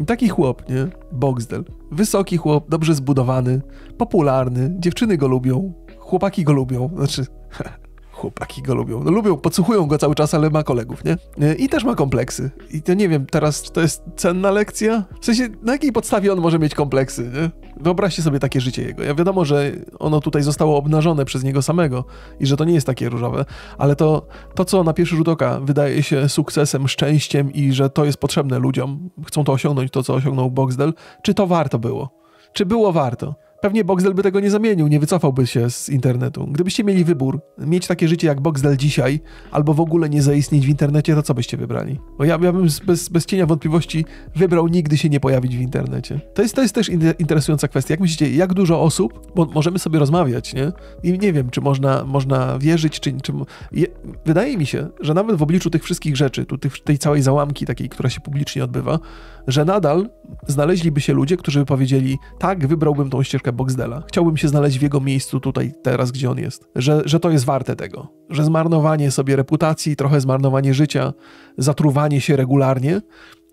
A: Taki chłop, nie? Boxdel. Wysoki chłop, dobrze zbudowany, popularny, dziewczyny go lubią, chłopaki go lubią, znaczy chłopaki go lubią. No lubią, podsłuchują go cały czas, ale ma kolegów, nie? E, I też ma kompleksy. I to nie wiem, teraz czy to jest cenna lekcja? W sensie, na jakiej podstawie on może mieć kompleksy, nie? Wyobraźcie sobie takie życie jego. Ja wiadomo, że ono tutaj zostało obnażone przez niego samego i że to nie jest takie różowe, ale to, to co na pierwszy rzut oka wydaje się sukcesem, szczęściem i że to jest potrzebne ludziom, chcą to osiągnąć, to co osiągnął Boxdel, czy to warto było? Czy było warto? Pewnie Boxdel by tego nie zamienił, nie wycofałby się z internetu. Gdybyście mieli wybór, mieć takie życie jak Boxdel dzisiaj, albo w ogóle nie zaistnieć w internecie, to co byście wybrali? Bo ja, ja bym bez, bez cienia wątpliwości wybrał nigdy się nie pojawić w internecie. To jest, to jest też interesująca kwestia. Jak myślicie, jak dużo osób, bo możemy sobie rozmawiać, nie? I nie wiem, czy można, można wierzyć, czy... czy je, wydaje mi się, że nawet w obliczu tych wszystkich rzeczy, tu, tych, tej całej załamki takiej, która się publicznie odbywa, że nadal znaleźliby się ludzie, którzy by powiedzieli, tak, wybrałbym tą ścieżkę Boxdela. Chciałbym się znaleźć w jego miejscu tutaj, teraz, gdzie on jest. Że, że to jest warte tego. Że zmarnowanie sobie reputacji, trochę zmarnowanie życia, zatruwanie się regularnie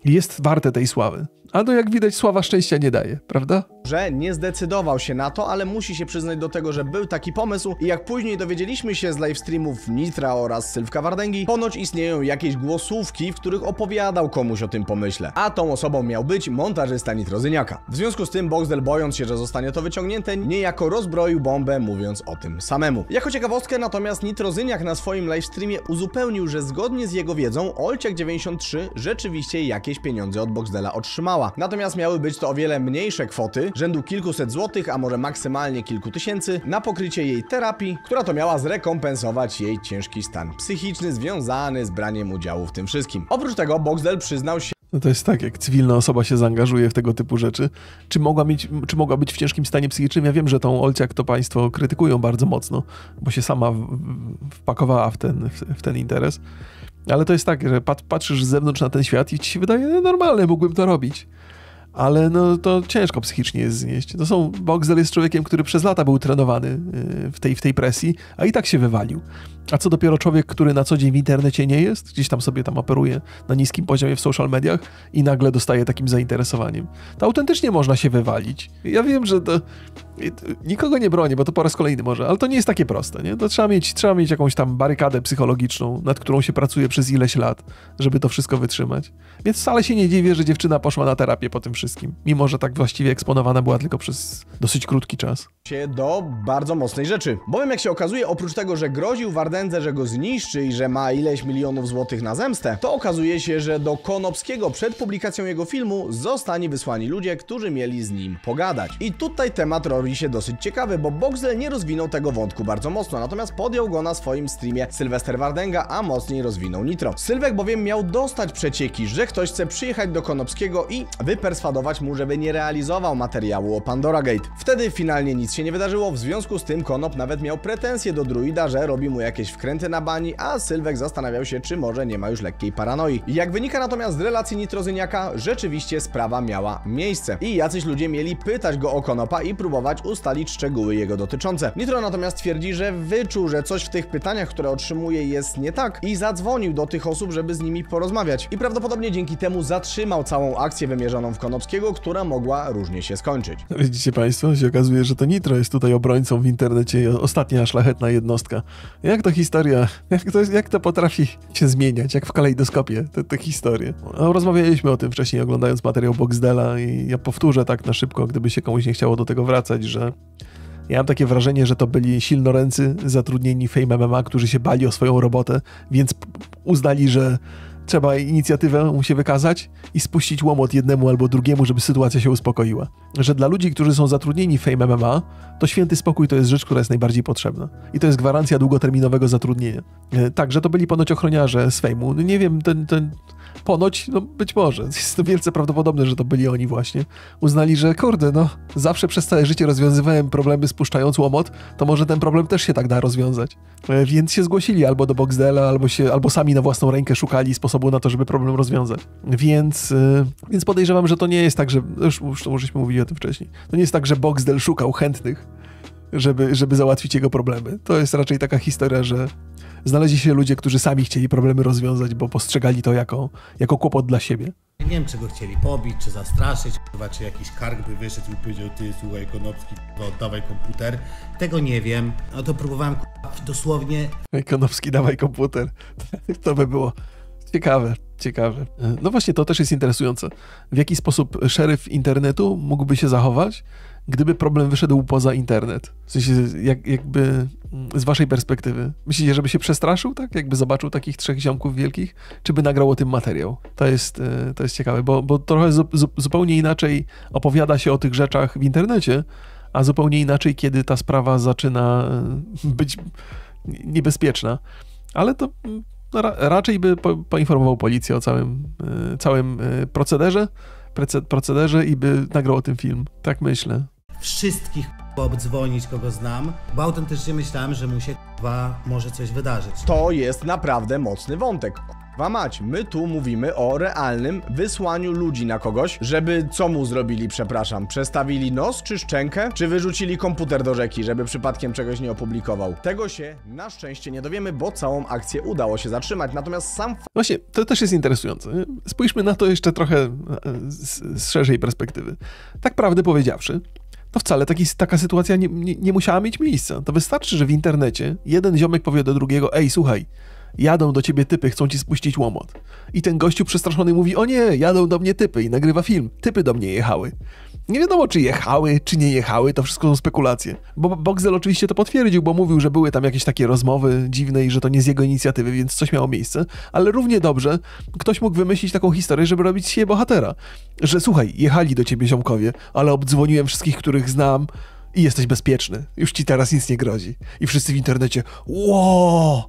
A: jest warte tej sławy. A to jak widać sława szczęścia nie daje, prawda?
B: że nie zdecydował się na to, ale musi się przyznać do tego, że był taki pomysł i jak później dowiedzieliśmy się z livestreamów Nitra oraz Sylwka Wardęgi, ponoć istnieją jakieś głosówki, w których opowiadał komuś o tym pomyśle, a tą osobą miał być montażysta Nitrozyniaka. W związku z tym Boxdel bojąc się, że zostanie to wyciągnięte, niejako rozbroił bombę mówiąc o tym samemu. Jako ciekawostkę natomiast Nitrozyniak na swoim livestreamie uzupełnił, że zgodnie z jego wiedzą Olciak93 rzeczywiście jakieś pieniądze od Boxdela otrzymała. Natomiast miały być to o wiele mniejsze kwoty, rzędu kilkuset złotych, a może maksymalnie kilku tysięcy, na pokrycie jej terapii, która to miała zrekompensować jej ciężki stan psychiczny związany z braniem udziału w tym wszystkim. Oprócz tego Boxdel przyznał się
A: no to jest tak, jak cywilna osoba się zaangażuje w tego typu rzeczy. Czy mogła, mieć, czy mogła być w ciężkim stanie psychicznym? Ja wiem, że tą Olciak to państwo krytykują bardzo mocno, bo się sama wpakowała w ten, w ten interes. Ale to jest tak, że patrzysz z zewnątrz na ten świat i ci się wydaje, no normalne, mógłbym to robić ale no to ciężko psychicznie jest znieść. To są, Boxer jest człowiekiem, który przez lata był trenowany y, w tej, w tej presji, a i tak się wywalił. A co dopiero człowiek, który na co dzień w internecie nie jest, gdzieś tam sobie tam operuje na niskim poziomie w social mediach i nagle dostaje takim zainteresowaniem. To autentycznie można się wywalić. Ja wiem, że to, nikogo nie bronię, bo to po raz kolejny może, ale to nie jest takie proste, nie? To trzeba mieć, trzeba mieć jakąś tam barykadę psychologiczną, nad którą się pracuje przez ileś lat, żeby to wszystko wytrzymać. Więc wcale się nie dziwię, że dziewczyna poszła na terapię po tym wszystkim, mimo że tak właściwie eksponowana była tylko przez dosyć krótki czas.
B: Się do bardzo mocnej rzeczy. Bowiem jak się okazuje, oprócz tego, że groził Wardędze, że go zniszczy i że ma ileś milionów złotych na zemstę, to okazuje się, że do Konopskiego przed publikacją jego filmu zostanie wysłani ludzie, którzy mieli z nim pogadać. I tutaj temat robi się dosyć ciekawy, bo Boxel nie rozwinął tego wątku bardzo mocno, natomiast podjął go na swoim streamie Sylwester Wardęga, a mocniej rozwinął Nitro. Sylwek bowiem miał dostać przecieki, że ktoś chce przyjechać do Konopskiego i wyperswadować mu, żeby nie realizował materiału o Pandora Gate. Wtedy finalnie nic się nie wydarzyło, w związku z tym Konop nawet miał pretensje do druida, że robi mu jakieś wkręty na bani, a Sylwek zastanawiał się, czy może nie ma już lekkiej paranoi. Jak wynika natomiast z relacji Nitrozyniaka, rzeczywiście sprawa miała miejsce. I jacyś ludzie mieli pytać go o Konopa i próbować ustalić szczegóły jego dotyczące. Nitro natomiast twierdzi, że wyczuł, że coś w tych pytaniach, które otrzymuje jest nie tak i zadzwonił do tych osób, żeby z nimi porozmawiać. I prawdopodobnie dzięki temu zatrzymał całą akcję wymierzoną w Konopskiego, która mogła różnie się skończyć.
A: Widzicie Państwo, się okazuje, że to Nitro jest tutaj obrońcą w internecie, ostatnia szlachetna jednostka. Jak to historia, jak to, jak to potrafi się zmieniać, jak w kalejdoskopie, te, te historie. Rozmawialiśmy o tym wcześniej, oglądając materiał Boxdela i ja powtórzę tak na szybko, gdyby się komuś nie chciało do tego wracać, że ja mam takie wrażenie, że to byli silnoręcy zatrudnieni Fame MMA, którzy się bali o swoją robotę, więc uznali, że trzeba inicjatywę mu się wykazać i spuścić łomot jednemu albo drugiemu, żeby sytuacja się uspokoiła. Że dla ludzi, którzy są zatrudnieni w Fame MMA, to święty spokój to jest rzecz, która jest najbardziej potrzebna. I to jest gwarancja długoterminowego zatrudnienia. E, tak, że to byli ponoć ochroniarze z Fame'u. Nie wiem, ten, ten ponoć, no być może, jest to wielce prawdopodobne, że to byli oni właśnie, uznali, że kurde, no zawsze przez całe życie rozwiązywałem problemy spuszczając łomot, to może ten problem też się tak da rozwiązać. E, więc się zgłosili albo do Boxdela, albo, się, albo sami na własną rękę szukali sposobu na to, żeby problem rozwiązać. Więc, yy, więc podejrzewam, że to nie jest tak, że, już, już, już żeśmy mówili o tym wcześniej, to nie jest tak, że Boxdel szukał chętnych, żeby, żeby załatwić jego problemy. To jest raczej taka historia, że znaleźli się ludzie, którzy sami chcieli problemy rozwiązać, bo postrzegali to jako, jako kłopot dla siebie.
F: Nie wiem, czego chcieli pobić, czy zastraszyć, kurwa, czy jakiś kark by wyszedł i powiedział, ty słuchaj Konopski, kurwa, oddawaj komputer. Tego nie wiem. No to próbowałem kurwa, dosłownie
A: Konopski, dawaj komputer. To by było ciekawe, ciekawe. No właśnie, to też jest interesujące. W jaki sposób szeryf internetu mógłby się zachować, gdyby problem wyszedł poza internet? W sensie, jak, jakby z waszej perspektywy. Myślicie, żeby się przestraszył, tak? Jakby zobaczył takich trzech ziomków wielkich? Czy by nagrał o tym materiał? To jest, e, to jest ciekawe, bo, bo trochę zu, zu, zupełnie inaczej opowiada się o tych rzeczach w internecie, a zupełnie inaczej, kiedy ta sprawa zaczyna e, być niebezpieczna. Ale to mm, ra, raczej by po, poinformował policję o całym, e, całym procederze, procederze i by nagrał o tym film. Tak myślę.
F: wszystkich obdzwonić, kogo znam, bo autentycznie myślałem, że mu się kurwa, może coś wydarzyć.
B: To jest naprawdę mocny wątek. Kurwa mać, my tu mówimy o realnym wysłaniu ludzi na kogoś, żeby co mu zrobili, przepraszam, przestawili nos czy szczękę, czy wyrzucili komputer do rzeki, żeby przypadkiem czegoś nie opublikował. Tego się na szczęście nie dowiemy, bo całą akcję udało się zatrzymać, natomiast sam
A: Właśnie, to też jest interesujące. Spójrzmy na to jeszcze trochę e, z, z szerszej perspektywy. Tak prawdę powiedziawszy, to wcale taki, taka sytuacja nie, nie, nie musiała mieć miejsca. To wystarczy, że w internecie jeden ziomek powie do drugiego, ej, słuchaj, jadą do ciebie typy, chcą ci spuścić łomot. I ten gościu przestraszony mówi, o nie, jadą do mnie typy i nagrywa film. Typy do mnie jechały. Nie wiadomo, czy jechały, czy nie jechały, to wszystko są spekulacje. Bo Boxel oczywiście to potwierdził, bo mówił, że były tam jakieś takie rozmowy dziwne i że to nie z jego inicjatywy, więc coś miało miejsce. Ale równie dobrze ktoś mógł wymyślić taką historię, żeby robić siebie bohatera. Że słuchaj, jechali do ciebie ziomkowie, ale obdzwoniłem wszystkich, których znam i jesteś bezpieczny. Już ci teraz nic nie grozi. I wszyscy w internecie, wow,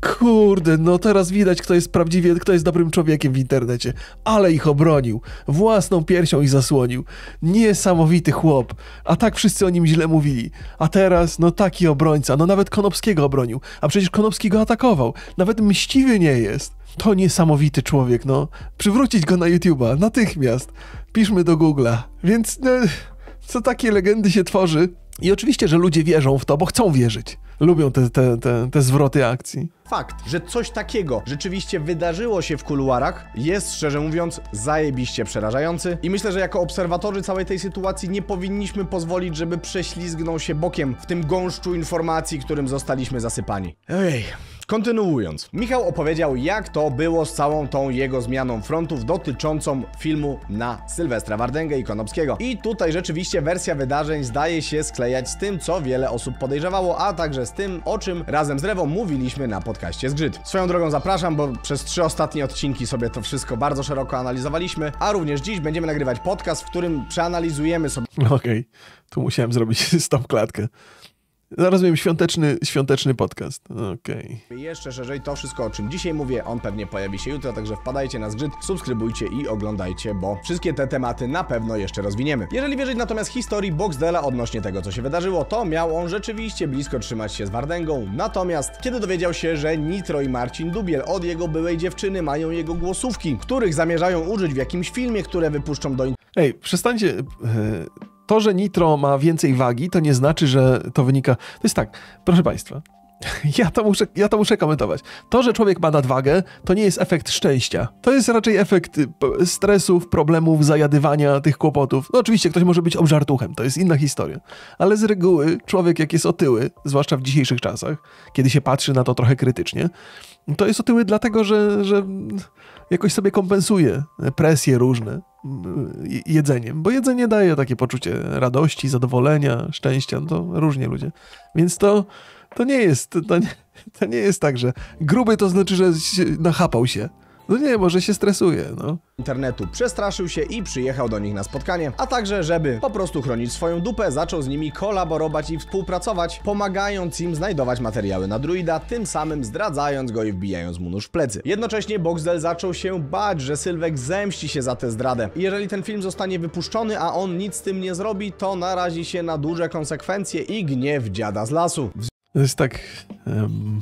A: Kurde, no teraz widać, kto jest prawdziwie, kto jest dobrym człowiekiem w internecie. Ale ich obronił. Własną piersią ich zasłonił. Niesamowity chłop. A tak wszyscy o nim źle mówili. A teraz, no taki obrońca. No nawet Konopskiego obronił. A przecież Konopski go atakował. Nawet mściwy nie jest. To niesamowity człowiek, no. Przywrócić go na YouTube'a, natychmiast. Piszmy do Google'a. Więc, no, co takie legendy się tworzy. I oczywiście, że ludzie wierzą w to, bo chcą wierzyć. Lubią te, te, te, te zwroty akcji.
B: Fakt, że coś takiego rzeczywiście wydarzyło się w kuluarach, jest szczerze mówiąc zajebiście przerażający i myślę, że jako obserwatorzy całej tej sytuacji nie powinniśmy pozwolić, żeby prześlizgnął się bokiem w tym gąszczu informacji, którym zostaliśmy zasypani. Ej. Kontynuując, Michał opowiedział, jak to było z całą tą jego zmianą frontów dotyczącą filmu na Sylwestra Wardęgę i Konopskiego. I tutaj rzeczywiście wersja wydarzeń zdaje się sklejać z tym, co wiele osób podejrzewało, a także z tym, o czym razem z Rewą mówiliśmy na podcaście Zgrzyt. Swoją drogą zapraszam, bo przez trzy ostatnie odcinki sobie to wszystko bardzo szeroko analizowaliśmy, a również dziś będziemy nagrywać podcast, w którym przeanalizujemy sobie
A: Okej, tu musiałem zrobić stop klatkę. Rozumiem, świąteczny, świąteczny podcast. Okej.
B: jeszcze szerzej to wszystko, o czym dzisiaj mówię. On pewnie pojawi się jutro, także wpadajcie na zgrzyt, subskrybujcie i oglądajcie, bo wszystkie te tematy na pewno jeszcze rozwiniemy. Jeżeli wierzyć natomiast historii Boxdela odnośnie tego, co się wydarzyło, to miał on rzeczywiście blisko trzymać się z Wardęgą. Natomiast kiedy dowiedział się, że Nitro i Marcin Dubiel od jego byłej dziewczyny mają jego głosówki, których zamierzają użyć w jakimś filmie, które wypuszczą do
A: Ej, przestańcie. e, To, że nitro ma więcej wagi, to nie znaczy, że to wynika. To jest tak, proszę Państwa. Ja to, muszę, ja to muszę komentować. To, że człowiek ma nadwagę, to nie jest efekt szczęścia. To jest raczej efekt y, stresów, problemów, zajadywania tych kłopotów. No oczywiście ktoś może być obżartuchem, to jest inna historia. Ale z reguły człowiek, jak jest otyły, zwłaszcza w dzisiejszych czasach, kiedy się patrzy na to trochę krytycznie, to jest otyły dlatego, że, że jakoś sobie kompensuje presje różne y, jedzeniem, bo jedzenie daje takie poczucie radości, zadowolenia, szczęścia, no to różnie ludzie. Więc to, to nie jest, to nie, to nie jest tak, że gruby to znaczy, że nachapał się. No nie, może się stresuje, no.
B: internetu, przestraszył się i przyjechał do nich na spotkanie, a także, żeby po prostu chronić swoją dupę, zaczął z nimi kolaborować i współpracować, pomagając im znajdować materiały na druida, tym samym zdradzając go i wbijając mu nóż w plecy. Jednocześnie Boxdel zaczął się bać, że Sylwek zemści się za tę zdradę. I jeżeli ten film zostanie wypuszczony, a on nic z tym nie zrobi, to narazi się na duże konsekwencje i gniew dziada z lasu.
A: To jest tak. em,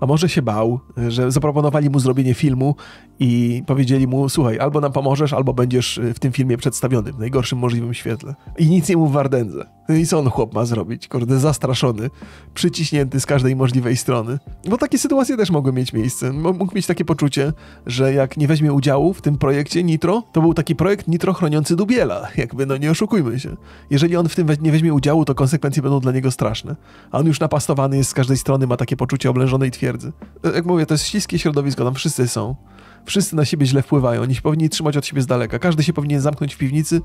A: a może się bał, że zaproponowali mu zrobienie filmu i powiedzieli mu: Słuchaj, albo nam pomożesz, albo będziesz y, w tym filmie przedstawiony w najgorszym możliwym świetle. I nic nie mów Wardędze. No I co on chłop ma zrobić? Kurde, zastraszony, przyciśnięty z każdej możliwej strony. Bo takie sytuacje też mogły mieć miejsce. Mógł mieć takie poczucie, że jak nie weźmie udziału w tym projekcie Nitro, to był taki projekt Nitro chroniący Dubiela. Jakby, no nie oszukujmy się. Jeżeli on w tym nie weźmie udziału, to konsekwencje będą dla niego straszne. A on już napastowany jest z każdej strony, ma takie poczucie oblężonej twierdzy. E, Jak mówię, to jest śliskie środowisko, tam wszyscy są. Wszyscy na siebie źle wpływają, oni się powinni trzymać od siebie z daleka. Każdy się powinien zamknąć w piwnicy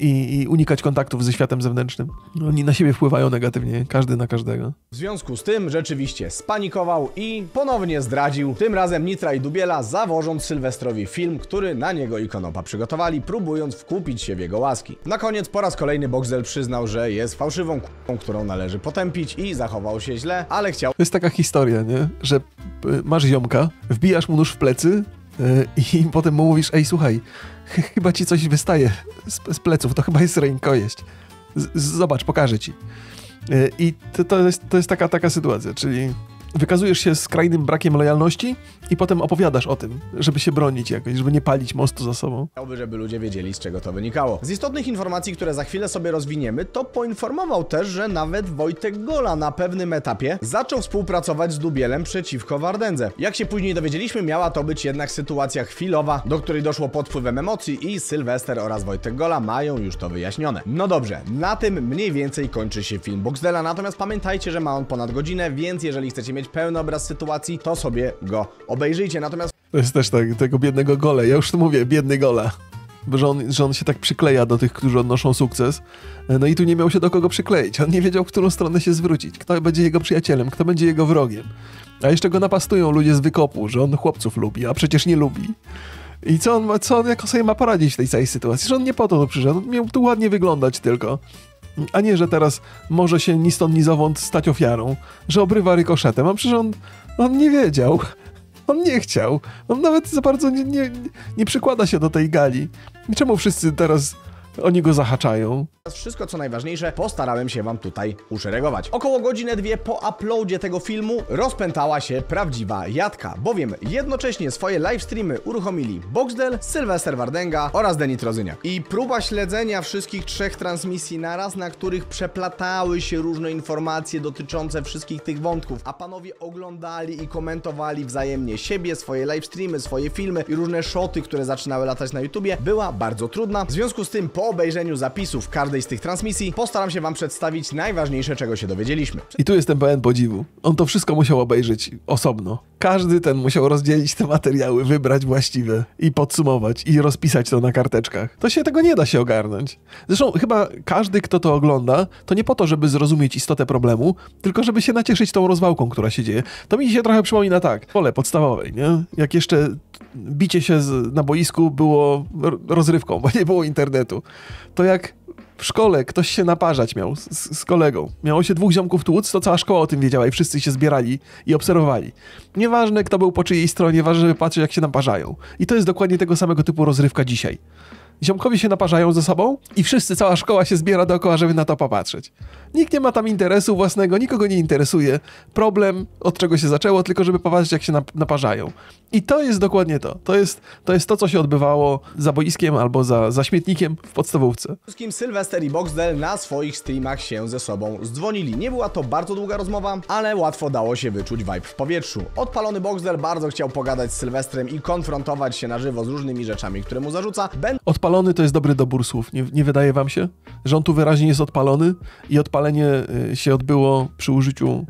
A: i, i unikać kontaktów ze światem zewnętrznym. Oni na siebie wpływają negatywnie, każdy na każdego.
B: W związku z tym rzeczywiście spanikował i ponownie zdradził, tym razem Nitra i Dubiela, zawożąc Sylwestrowi film, który na niego i Konopa przygotowali, próbując wkupić się w jego łaski. Na koniec po raz kolejny Boxdel przyznał, że jest fałszywą k***ą, którą należy potępić i zachował się źle, ale chciał
A: To jest taka historia, nie? Że y, masz ziomka, wbijasz mu nóż w plecy y, i potem mu mówisz, ej słuchaj, ch- chyba ci coś wystaje z, z pleców, to chyba jest rękojeść. Z, zobacz, pokażę ci. Y, I to, to, jest, to jest taka, taka sytuacja, czyli wykazujesz się skrajnym brakiem lojalności i potem opowiadasz o tym, żeby się bronić jakoś, żeby nie palić mostu za sobą.
B: Chciałby, żeby ludzie wiedzieli, z czego to wynikało. Z istotnych informacji, które za chwilę sobie rozwiniemy, to poinformował też, że nawet Wojtek Gola na pewnym etapie zaczął współpracować z Dubielem przeciwko Wardędze. Jak się później dowiedzieliśmy, miała to być jednak sytuacja chwilowa, do której doszło pod wpływem emocji i Sylwester oraz Wojtek Gola mają już to wyjaśnione. No dobrze, na tym mniej więcej kończy się film Boxdela, natomiast pamiętajcie, że ma on ponad godzinę, więc jeżeli chcecie mieć pełny obraz sytuacji, to sobie go obejrzyjcie. Natomiast
A: To jest też tak, tego biednego gole. Ja już to mówię, biedny gola. Bo że on, że on się tak przykleja do tych, którzy odnoszą sukces. No i tu nie miał się do kogo przykleić. On nie wiedział, w którą stronę się zwrócić. Kto będzie jego przyjacielem, kto będzie jego wrogiem. A jeszcze go napastują ludzie z wykopu, że on chłopców lubi, a przecież nie lubi. I co on, co on jako sobie ma poradzić w tej całej sytuacji? Że on nie po to przyszedł, on miał tu ładnie wyglądać tylko. A nie, że teraz może się ni stąd, ni zowąd stać ofiarą, że obrywa rykoszetem, a przecież on, on nie wiedział. On nie chciał. On nawet za bardzo nie, nie, nie przykłada się do tej gali. Czemu wszyscy teraz oni go zahaczają?
B: wszystko co najważniejsze postarałem się wam tutaj uszeregować. Około godzinę dwie po uploadzie tego filmu rozpętała się prawdziwa jadka, bowiem jednocześnie swoje livestreamy uruchomili Boxdel, Sylwester Wardęga oraz Denit Rozyniak. I próba śledzenia wszystkich trzech transmisji naraz, na których przeplatały się różne informacje dotyczące wszystkich tych wątków, a panowie oglądali i komentowali wzajemnie siebie, swoje livestreamy, swoje filmy i różne shoty, które zaczynały latać na YouTubie, była bardzo trudna. W związku z tym po obejrzeniu zapisów każdej z tych transmisji postaram się wam przedstawić najważniejsze, czego się dowiedzieliśmy.
A: I tu jestem pełen podziwu. On to wszystko musiał obejrzeć osobno. Każdy ten musiał rozdzielić te materiały, wybrać właściwe i podsumować i rozpisać to na karteczkach. To się tego nie da się ogarnąć. Zresztą chyba każdy, kto to ogląda, to nie po to, żeby zrozumieć istotę problemu, tylko żeby się nacieszyć tą rozwałką, która się dzieje. To mi się trochę przypomina tak, szkole podstawowej, nie? Jak jeszcze bicie się z, na boisku było rozrywką, bo nie było internetu. To jak w szkole ktoś się naparzać miał z, z, kolegą. Miało się dwóch ziomków tłuc, to cała szkoła o tym wiedziała i wszyscy się zbierali i obserwowali. Nieważne, kto był po czyjej stronie, ważne, żeby patrzeć, jak się naparzają. I to jest dokładnie tego samego typu rozrywka dzisiaj. Ziomkowie się naparzają ze sobą i wszyscy, cała szkoła się zbiera dookoła, żeby na to popatrzeć. Nikt nie ma tam interesu własnego, nikogo nie interesuje problem, od czego się zaczęło, tylko żeby popatrzeć, jak się nap- naparzają. I to jest dokładnie to. To jest to, jest to co się odbywało za boiskiem albo za, za śmietnikiem w podstawówce.
B: wszystkim Sylwester i Boxdel na swoich streamach się ze sobą zdzwonili. Nie była to bardzo długa rozmowa, ale łatwo dało się wyczuć vibe w powietrzu. Odpalony Boxdel bardzo chciał pogadać z Sylwestrem i konfrontować się na żywo z różnymi rzeczami, które mu zarzuca. Ben
A: Odpalony to jest dobry dobór słów. Nie, nie wydaje wam się, że on tu wyraźnie jest odpalony i odpalenie y, się odbyło przy użyciu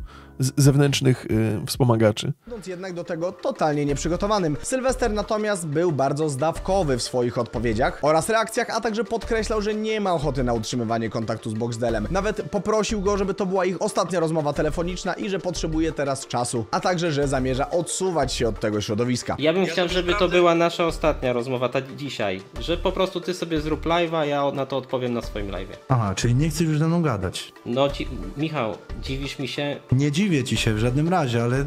A: zewnętrznych y, wspomagaczy.
B: Będąc jednak do tego totalnie nieprzygotowanym. Sylwester natomiast był bardzo zdawkowy w swoich odpowiedziach oraz reakcjach, a także podkreślał, że nie ma ochoty na utrzymywanie kontaktu z Boxdelem. Nawet poprosił go, żeby to była ich ostatnia rozmowa telefoniczna i że potrzebuje teraz czasu, a także, że zamierza odsuwać się od tego środowiska.
G: Ja bym chciał, żeby to była nasza ostatnia rozmowa, ta dzisiaj. Że po prostu ty sobie zrób live'a, ja na to odpowiem na swoim live'ie.
E: Aha, czyli nie chcesz już ze mną gadać.
G: No, dzi- Michał, dziwisz mi się.
E: Nie dziwię ci się w żadnym razie, ale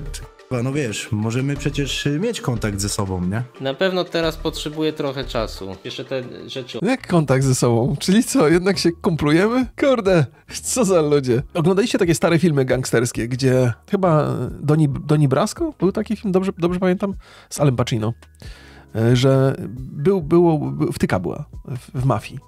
E: chyba, no wiesz, możemy przecież y, mieć kontakt ze sobą, nie?
G: Na pewno teraz potrzebuję trochę czasu. Jeszcze te rzeczy
A: Jak kontakt ze sobą? Czyli co, jednak się kumplujemy? Kurde, co za ludzie. Oglądaliście takie stare filmy gangsterskie, gdzie chyba Doni, Doni Brasco? Był taki film, dobrze, dobrze pamiętam? Z Alem Pacino. E, Że był, było, był, wtyka była w, w mafii.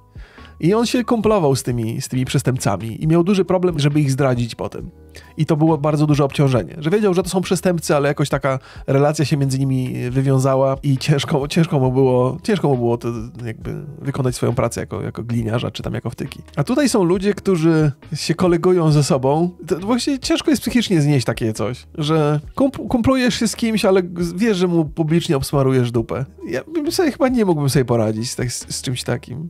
A: I on się kumplował z tymi, z tymi przestępcami i miał duży problem, żeby ich zdradzić potem. I to było bardzo duże obciążenie, że wiedział, że to są przestępcy, ale jakoś taka relacja się między nimi wywiązała i ciężko, ciężko mu było, ciężko mu było to jakby wykonać swoją pracę jako, jako gliniarza czy tam jako wtyki. A tutaj są ludzie, którzy się kolegują ze sobą. To właśnie ciężko jest psychicznie znieść takie coś, że kumpl, kumplujesz się z kimś, ale wiesz, że mu publicznie obsmarujesz dupę. Ja bym sobie chyba nie mógłbym sobie poradzić z, tak, z, z czymś takim.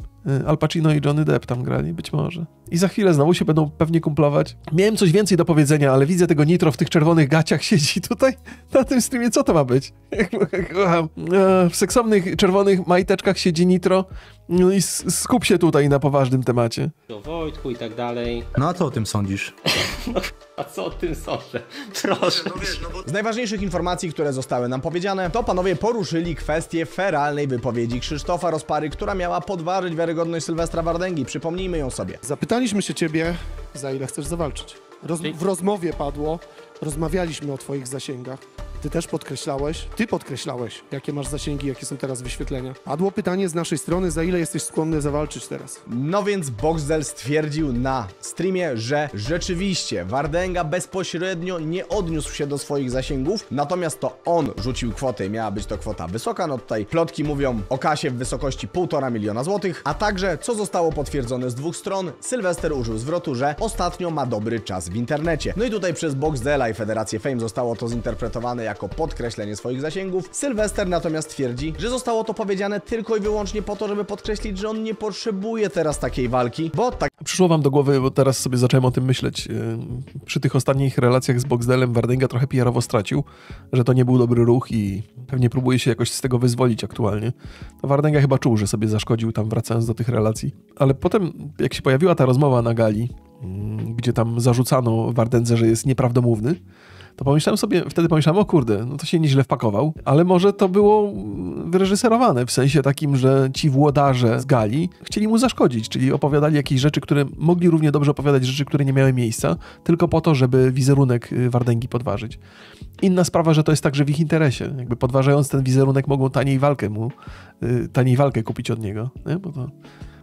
A: Al Pacino i Johnny Depp tam grali, być może. I za chwilę znowu się będą pewnie kumplować. Miałem coś więcej do powiedzenia, ale widzę tego Nitro w tych czerwonych gaciach siedzi tutaj na tym streamie. Co to ma być? Kocham. E, W seksownych czerwonych majteczkach siedzi Nitro. No i skup się tutaj na poważnym temacie.
G: O Wojtku i tak dalej.
E: No a co o tym sądzisz?
G: A co o tym sądzę? Proszę.
B: Z najważniejszych informacji, które zostały nam powiedziane, to panowie poruszyli kwestię feralnej wypowiedzi Krzysztofa Rozpary, która miała podważyć wiarygodność Sylwestra Wardęgi. Przypomnijmy ją sobie.
H: Zapytaliśmy się ciebie, za ile chcesz zawalczyć. Roz, w rozmowie padło, rozmawialiśmy o twoich zasięgach. Ty też podkreślałeś, ty podkreślałeś, jakie masz zasięgi, jakie są teraz wyświetlenia. Padło pytanie z naszej strony, za ile jesteś skłonny zawalczyć teraz.
B: No więc Boxdel stwierdził na streamie, że rzeczywiście Wardęga bezpośrednio nie odniósł się do swoich zasięgów, natomiast to on rzucił kwotę i miała być to kwota wysoka. No tutaj plotki mówią o kasie w wysokości 1,5 miliona złotych, a także, co zostało potwierdzone z dwóch stron, Sylwester użył zwrotu, że ostatnio ma dobry czas w internecie. No i tutaj przez Boxdela i Federację Fame zostało to zinterpretowane jako podkreślenie swoich zasięgów. Sylwester natomiast twierdzi, że zostało to powiedziane tylko i wyłącznie po to, żeby podkreślić, że on nie potrzebuje teraz takiej walki, bo tak
A: Przyszło wam do głowy, bo teraz sobie zacząłem o tym myśleć. yy, Przy tych ostatnich relacjach z Boxdelem Wardęga trochę PR-owo stracił, że to nie był dobry ruch i pewnie próbuje się jakoś z tego wyzwolić aktualnie. To Wardęga chyba czuł, że sobie zaszkodził tam wracając do tych relacji. Ale potem, jak się pojawiła ta rozmowa na gali, mm, gdzie tam zarzucano Wardędze, że jest nieprawdomówny, to pomyślałem sobie, wtedy pomyślałem, o kurde, no to się nieźle wpakował, ale może to było wyreżyserowane, w sensie takim, że ci włodarze z gali chcieli mu zaszkodzić, czyli opowiadali jakieś rzeczy, które mogli równie dobrze opowiadać rzeczy, które nie miały miejsca, tylko po to, żeby wizerunek y, Wardęgi podważyć. Inna sprawa, że to jest także w ich interesie, jakby podważając ten wizerunek mogą taniej walkę mu, y, taniej walkę kupić od niego, nie? bo to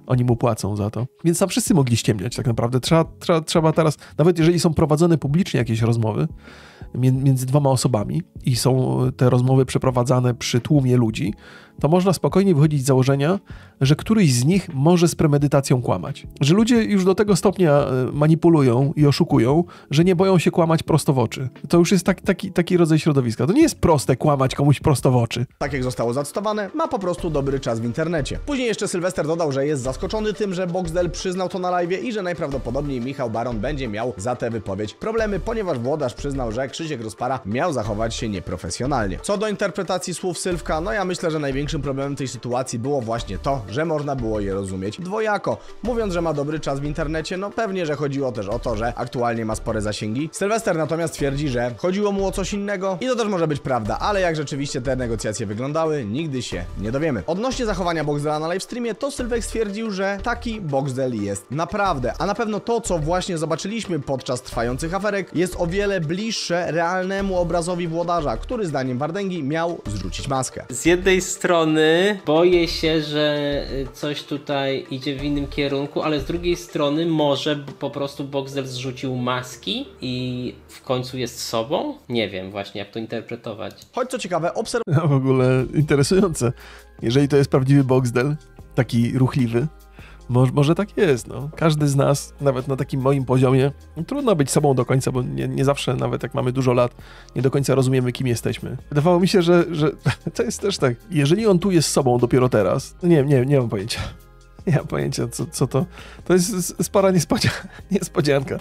A: oni mu płacą za to. Więc tam wszyscy mogli ściemniać tak naprawdę. Trzeba, trzeba, trzeba teraz, nawet jeżeli są prowadzone publicznie jakieś rozmowy między dwoma osobami i są te rozmowy przeprowadzane przy tłumie ludzi, to można spokojnie wychodzić z założenia, że któryś z nich może z premedytacją kłamać. Że ludzie już do tego stopnia e, manipulują i oszukują, że nie boją się kłamać prosto w oczy. To już jest tak, taki, taki rodzaj środowiska. To nie jest proste kłamać komuś prosto w oczy.
B: tak jak zostało zacytowane, ma po prostu dobry czas w internecie. Później jeszcze Sylwester dodał, że jest zaskoczony tym, że Boxdel przyznał to na live i że najprawdopodobniej Michał Baron będzie miał za tę wypowiedź problemy, ponieważ włodarz przyznał, że Krzysiek Rozpara miał zachować się nieprofesjonalnie. Co do interpretacji słów Sylwka, no ja myślę, że największym problemem tej sytuacji było właśnie to, że można było je rozumieć dwojako. Mówiąc, że ma dobry czas w internecie, no pewnie, że chodziło też o to, że aktualnie ma spore zasięgi. Sylwester natomiast twierdzi, że chodziło mu o coś innego i to też może być prawda, ale jak rzeczywiście te negocjacje wyglądały, nigdy się nie dowiemy. Odnośnie zachowania Boxdela na livestreamie, to Sylwek stwierdził, że taki Boxdel jest naprawdę, a na pewno to, co właśnie zobaczyliśmy podczas trwających aferek, jest o wiele bliższe realnemu obrazowi włodarza, który zdaniem Wardęgi miał zrzucić maskę.
G: Z jednej strony boję się, że y, coś tutaj idzie w innym kierunku, ale z drugiej strony może po prostu Boxdel zrzucił maski i w końcu jest sobą? Nie wiem właśnie jak to interpretować.
B: Choć co ciekawe, obserw
A: A w ogóle interesujące. Jeżeli to jest prawdziwy Boxdel, taki ruchliwy, może, może tak jest, no. Każdy z nas, nawet na takim moim poziomie, no, trudno być sobą do końca, bo nie, nie zawsze, nawet jak mamy dużo lat, nie do końca rozumiemy, kim jesteśmy. Wydawało mi się, że, że to jest też tak, jeżeli on tu jest sobą dopiero teraz, nie, nie, nie mam pojęcia. Nie mam pojęcia, co, co to... To jest spora niespodzianka,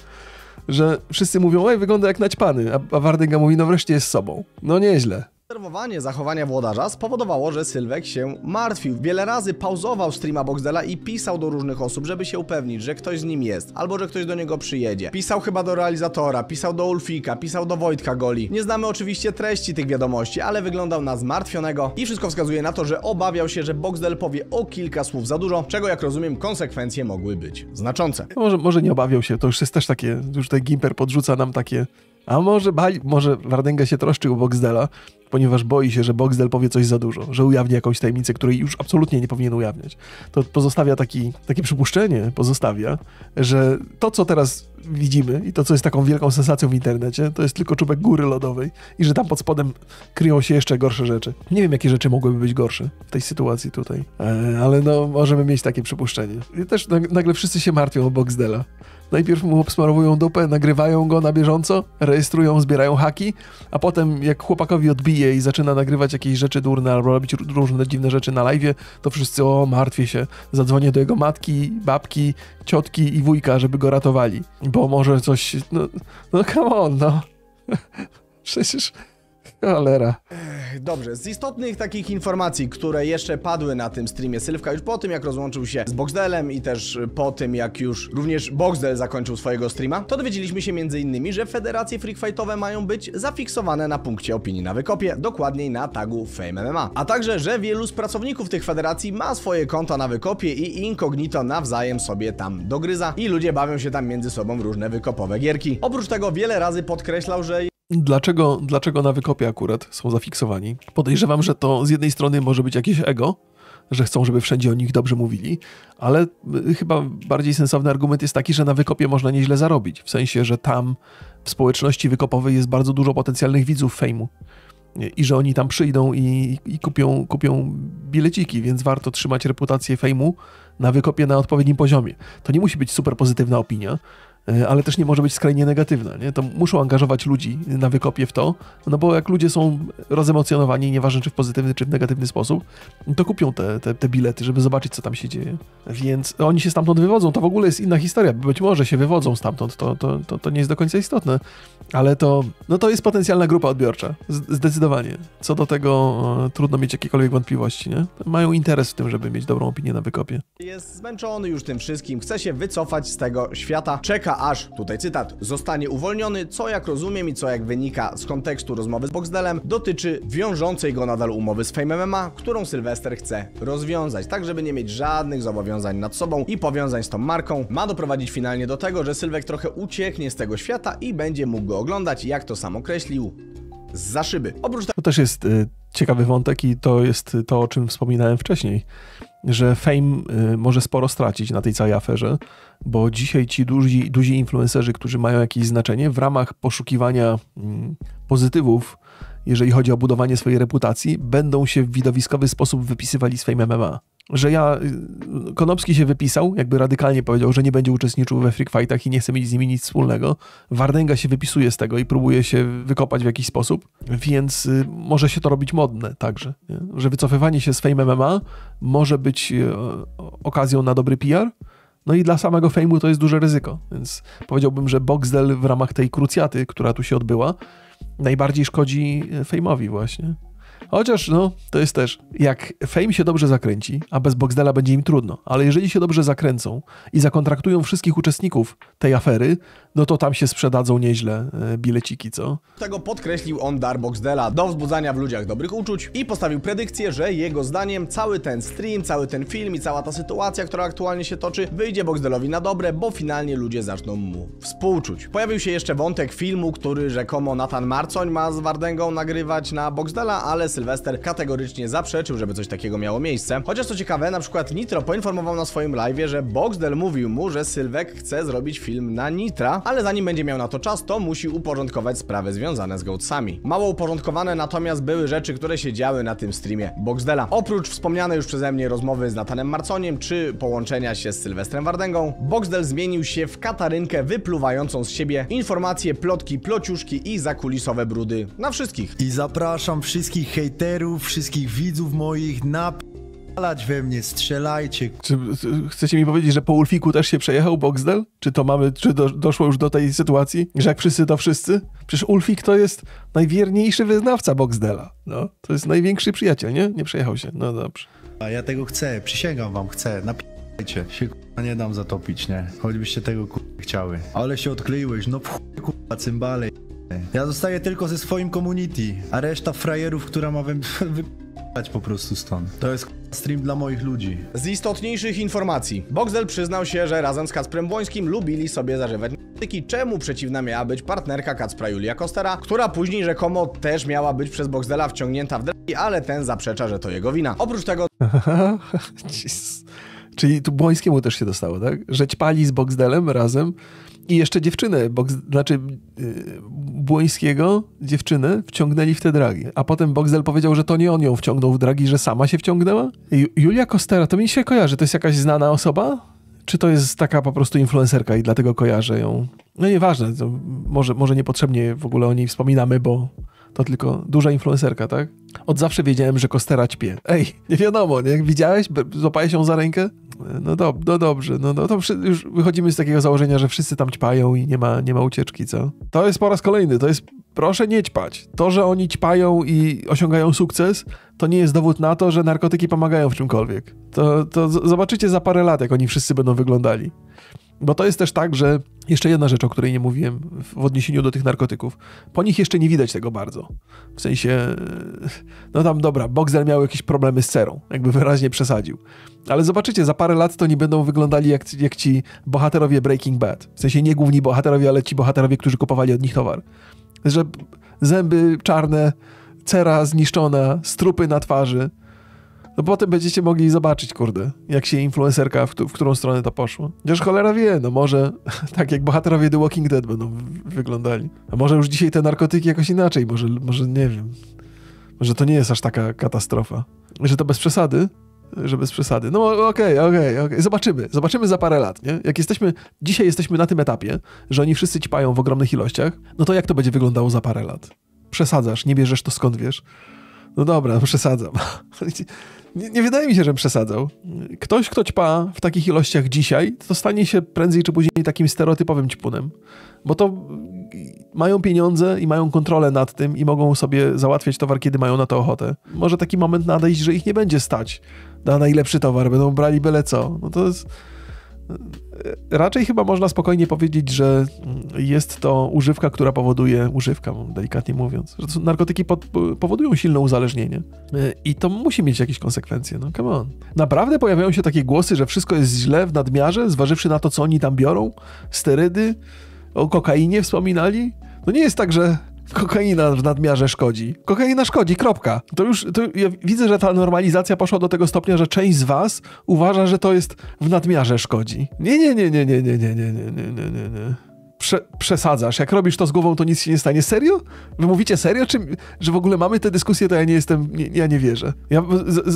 A: że wszyscy mówią, oj, wygląda jak naćpany, a, a Wardęga mówi, no wreszcie jest sobą. No nieźle.
B: Obserwowanie zachowania włodarza spowodowało, że Sylwek się martwił. Wiele razy pauzował streama Boxdela i pisał do różnych osób, żeby się upewnić, że ktoś z nim jest, albo że ktoś do niego przyjedzie. Pisał chyba do realizatora, pisał do Ulfika, pisał do Wojtka Goli. Nie znamy oczywiście treści tych wiadomości, ale wyglądał na zmartwionego i wszystko wskazuje na to, że obawiał się, że Boxdel powie o kilka słów za dużo, czego jak rozumiem konsekwencje mogły być znaczące.
A: No Może, może nie obawiał się, to już jest też takie, już tutaj Gimper podrzuca nam takie A może, bali, może Wardęga się troszczy o Boxdela, ponieważ boi się, że Boxdel powie coś za dużo, że ujawni jakąś tajemnicę, której już absolutnie nie powinien ujawniać. To pozostawia taki, takie przypuszczenie, pozostawia, że to, co teraz widzimy i to, co jest taką wielką sensacją w internecie, to jest tylko czubek góry lodowej i że tam pod spodem kryją się jeszcze gorsze rzeczy. Nie wiem, jakie rzeczy mogłyby być gorsze w tej sytuacji tutaj, e, ale no, możemy mieć takie przypuszczenie. I też nag- nagle wszyscy się martwią o Boxdela. Najpierw mu obsmarowują dupę, nagrywają go na bieżąco, rejestrują, zbierają haki, a potem jak chłopakowi odbije i zaczyna nagrywać jakieś rzeczy durne albo robić różne dziwne rzeczy na live, to wszyscy, o, martwię się, zadzwonię do jego matki, babki, ciotki i wujka, żeby go ratowali, bo może coś, no, no come on, no. Przecież, cholera.
B: Dobrze, z istotnych takich informacji, które jeszcze padły na tym streamie Sylwka już po tym, jak rozłączył się z Boxdelem i też po tym, jak już również Boxdel zakończył swojego streama, to dowiedzieliśmy się m.in., że federacje freakfightowe mają być zafiksowane na punkcie opinii na wykopie, dokładniej na tagu Fame MMA. A także, że wielu z pracowników tych federacji ma swoje konta na wykopie i incognito nawzajem sobie tam dogryza i ludzie bawią się tam między sobą różne wykopowe gierki. Oprócz tego wiele razy podkreślał, że
A: Dlaczego, dlaczego na wykopie akurat są zafiksowani? Podejrzewam, że to z jednej strony może być jakieś ego, że chcą, żeby wszędzie o nich dobrze mówili, ale y, chyba bardziej sensowny argument jest taki, że na wykopie można nieźle zarobić. W sensie, że tam w społeczności wykopowej jest bardzo dużo potencjalnych widzów fejmu. I że oni tam przyjdą i, i kupią, kupią bileciki, więc warto trzymać reputację fejmu na wykopie na odpowiednim poziomie. To nie musi być super pozytywna opinia, ale też nie może być skrajnie negatywna. Nie? To muszą angażować ludzi na wykopie w to, no bo jak ludzie są rozemocjonowani, nieważne czy w pozytywny, czy w negatywny sposób, to kupią te, te, te bilety, żeby zobaczyć, co tam się dzieje. Więc oni się stamtąd wywodzą. To w ogóle jest inna historia. Być może się wywodzą stamtąd, to, to, to, to nie jest do końca istotne, ale to, no to jest potencjalna grupa odbiorcza. Zdecydowanie. Co do tego e, trudno mieć jakiekolwiek wątpliwości. Nie? Mają interes w tym, żeby mieć dobrą opinię na wykopie.
B: jest zmęczony już tym wszystkim, chce się wycofać z tego świata, czeka aż, tutaj cytat, zostanie uwolniony, co jak rozumiem i co jak wynika z kontekstu rozmowy z Boxdelem, dotyczy wiążącej go nadal umowy z Fame MMA, którą Sylwester chce rozwiązać, tak żeby nie mieć żadnych zobowiązań nad sobą i powiązań z tą marką. Ma doprowadzić finalnie do tego, że Sylwek trochę ucieknie z tego świata i będzie mógł go oglądać, jak to sam określił, za szyby. Oprócz
A: To też jest y, ciekawy wątek i to jest to, o czym wspominałem wcześniej, że Fame y, może sporo stracić na tej całej aferze, bo dzisiaj ci duzi, duzi influencerzy, którzy mają jakieś znaczenie, w ramach poszukiwania mm, pozytywów, jeżeli chodzi o budowanie swojej reputacji, będą się w widowiskowy sposób wypisywali z Fame MMA. Że ja, y, Konopski się wypisał, jakby radykalnie powiedział, że nie będzie uczestniczył we freak fightach i nie chce mieć z nimi nic wspólnego. Wardęga się wypisuje z tego i próbuje się wykopać w jakiś sposób, więc y, może się to robić modne także. Nie? Że wycofywanie się z Fame MMA może być y, okazją na dobry PR, no i dla samego fejmu to jest duże ryzyko, więc powiedziałbym, że Boxdel w ramach tej krucjaty, która tu się odbyła, najbardziej szkodzi fejmowi właśnie. Chociaż, no, to jest też, jak Fame się dobrze zakręci, a bez Boxdela będzie im trudno, ale jeżeli się dobrze zakręcą i zakontraktują wszystkich uczestników tej afery, no to tam się sprzedadzą nieźle e, bileciki, co?
B: tego podkreślił on dar Boxdela do wzbudzania w ludziach dobrych uczuć i postawił predykcję, że jego zdaniem cały ten stream, cały ten film i cała ta sytuacja, która aktualnie się toczy, wyjdzie Boxdelowi na dobre, bo finalnie ludzie zaczną mu współczuć. Pojawił się jeszcze wątek filmu, który rzekomo Nathan Marcoń ma z Wardęgą nagrywać na Boxdela, ale Sylwester kategorycznie zaprzeczył, żeby coś takiego miało miejsce. Chociaż co ciekawe, na przykład Nitro poinformował na swoim live, że Boxdel mówił mu, że Sylwek chce zrobić film na Nitra, ale zanim będzie miał na to czas, to musi uporządkować sprawy związane z Goatsami. Mało uporządkowane natomiast były rzeczy, które się działy na tym streamie Boxdela. Oprócz wspomnianej już przeze mnie rozmowy z Natanem Marconiem, czy połączenia się z Sylwestrem Wardęgą, Boxdel zmienił się w katarynkę wypluwającą z siebie informacje, plotki, plociuszki i zakulisowe brudy na wszystkich.
E: I zapraszam wszystkich hejterów, wszystkich widzów moich na Lać we mnie, strzelajcie.
A: Czy chcecie mi powiedzieć, że po Ulfiku też się przejechał Boxdel? Czy to mamy, czy do, doszło już do tej sytuacji, że jak wszyscy to wszyscy? Przecież Ulfik to jest najwierniejszy wyznawca Boxdela. No, to jest największy przyjaciel, nie? Nie przejechał się. No dobrze.
E: A ja tego chcę, przysięgam wam, chcę. Napijcie. Się kurwa nie dam zatopić, nie? Choćbyście tego chciały. Ale się odkleiłeś, no w chuj, kurwa, cymbale. Ja zostaję tylko ze swoim community, a reszta frajerów, która ma we wypać po prostu stąd. To jest stream dla moich ludzi.
B: Z istotniejszych informacji. Boxdel przyznał się, że razem z Kacprem Błońskim lubili sobie zażywać narkotyki, czemu przeciwna miała być partnerka Kacpra Julia Kostera, która później rzekomo też miała być przez Boxdela wciągnięta w dragi, ale ten zaprzecza, że to jego wina. Oprócz tego.
A: Czyli tu Błońskiemu też się dostało, tak? Że ćpali z Boxdelem razem i jeszcze dziewczynę, Box, znaczy yy, Błońskiego, dziewczynę, wciągnęli w te dragi. A potem Boxdel powiedział, że to nie on ją wciągnął w dragi, że sama się wciągnęła? Ju, Julia Kostera, to mi się kojarzy, to jest jakaś znana osoba? Czy to jest taka po prostu influencerka i dlatego kojarzę ją? No nieważne, to może, może niepotrzebnie w ogóle o niej wspominamy, bo to tylko duża influencerka, tak? Od zawsze wiedziałem, że Kostera ćpie. Ej, nie wiadomo, nie? Widziałeś? Złapałeś ją za rękę? No, dob no dobrze, no, no to już wychodzimy z takiego założenia, że wszyscy tam ćpają i nie ma, nie ma ucieczki, co? To jest po raz kolejny, to jest proszę nie ćpać. To, że oni ćpają i osiągają sukces, to nie jest dowód na to, że narkotyki pomagają w czymkolwiek. To, to zobaczycie za parę lat, jak oni wszyscy będą wyglądali. Bo to jest też tak, że jeszcze jedna rzecz, o której nie mówiłem w odniesieniu do tych narkotyków. Po nich jeszcze nie widać tego bardzo. W sensie, e, no tam dobra, Boxer miał jakieś problemy z cerą, jakby wyraźnie przesadził. Ale zobaczycie, za parę lat to nie będą wyglądali jak, jak ci bohaterowie Breaking Bad. W sensie nie główni bohaterowie, ale ci bohaterowie, którzy kupowali od nich towar. Że zęby czarne, cera zniszczona, strupy na twarzy. No potem będziecie mogli zobaczyć, kurde, jak się influencerka, w, w którą stronę to poszło. Chociaż cholera wie, no może tak jak bohaterowie The Walking Dead będą wyglądali. A może już dzisiaj te narkotyki jakoś inaczej, może, może nie wiem. Może to nie jest aż taka katastrofa. Że to bez przesady, że bez przesady. No okej, okej, okej. Zobaczymy. Zobaczymy za parę lat, nie? Jak jesteśmy, dzisiaj jesteśmy na tym etapie, że oni wszyscy ćpają w ogromnych ilościach, no to jak to będzie wyglądało za parę lat? Przesadzasz, nie bierzesz to skąd wiesz? No dobra, przesadzam. Nie, nie wydaje mi się, że przesadzał. Ktoś, kto ćpa w takich ilościach dzisiaj, to stanie się prędzej czy później takim stereotypowym ćpunem. Bo to mm, mają pieniądze i mają kontrolę nad tym i mogą sobie załatwiać towar, kiedy mają na to ochotę. Może taki moment nadejść, że ich nie będzie stać na najlepszy towar, będą brali byle co. No to jest... Raczej chyba można spokojnie powiedzieć, że jest to używka, która powoduje, używka delikatnie mówiąc, że narkotyki pod, powodują silne uzależnienie. I to musi mieć jakieś konsekwencje, no come on. Naprawdę pojawiają się takie głosy, że wszystko jest źle w nadmiarze, zważywszy na to, co oni tam biorą? Sterydy? O kokainie wspominali? No nie jest tak, że kokaina w nadmiarze szkodzi. Kokaina szkodzi, kropka. To już, to ja widzę, że ta normalizacja poszła do tego stopnia, że część z was uważa, że to jest w nadmiarze szkodzi. Nie, nie, nie, nie, nie, nie, nie, nie, nie, nie, nie, nie. Prze przesadzasz. Jak robisz to z głową, to nic się nie stanie. Serio? Wy mówicie serio? Czy, że w ogóle mamy tę dyskusję, to ja nie jestem, nie, ja nie wierzę. Ja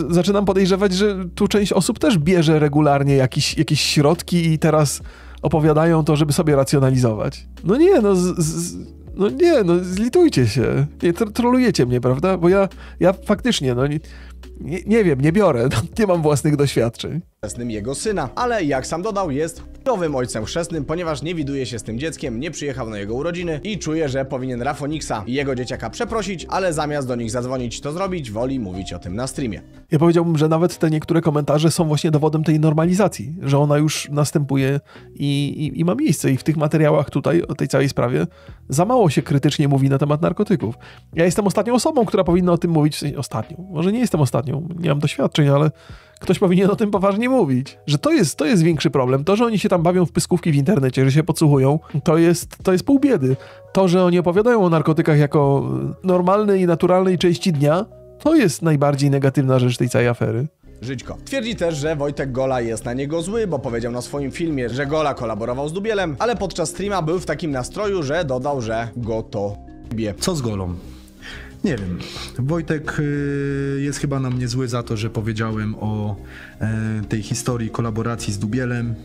A: zaczynam podejrzewać, że tu część osób też bierze regularnie jakieś, jakieś środki i teraz opowiadają to, żeby sobie racjonalizować. No nie, no z, z, no nie, no zlitujcie się. Nie, tr trolujecie mnie, prawda? Bo ja, ja faktycznie, no nie, nie, nie wiem, nie biorę, no, nie mam własnych doświadczeń.
B: Chrzestnym jego syna. Ale jak sam dodał, jest nowym ojcem chrzestnym, ponieważ nie widuje się z tym dzieckiem, nie przyjechał na jego urodziny i czuje, że powinien Rafoniksa i jego dzieciaka przeprosić, ale zamiast do nich zadzwonić to zrobić, woli mówić o tym na streamie.
A: Ja powiedziałbym, że nawet te niektóre komentarze są właśnie dowodem tej normalizacji, że ona już następuje i, i, i ma miejsce. I w tych materiałach tutaj, o tej całej sprawie, za mało się krytycznie mówi na temat narkotyków. Ja jestem ostatnią osobą, która powinna o tym mówić. W sensie ostatnią. Może nie jestem ostatnią, nie mam doświadczeń, ale ktoś powinien o tym poważnie mówić. Że to jest, to jest większy problem. To, że oni się tam bawią w pyskówki w internecie, że się podsłuchują, to jest, to jest pół biedy. To, że oni opowiadają o narkotykach jako normalnej i naturalnej części dnia, to jest najbardziej negatywna rzecz tej całej afery.
B: Żyćko. Twierdzi też, że Wojtek Gola jest na niego zły, bo powiedział na swoim filmie, że Gola kolaborował z Dubielem, ale podczas streama był w takim nastroju, że dodał, że go to bie.
E: Co z golą? Nie wiem. Wojtek y, jest chyba na mnie zły za to, że powiedziałem o e, tej historii kolaboracji z Dubielem.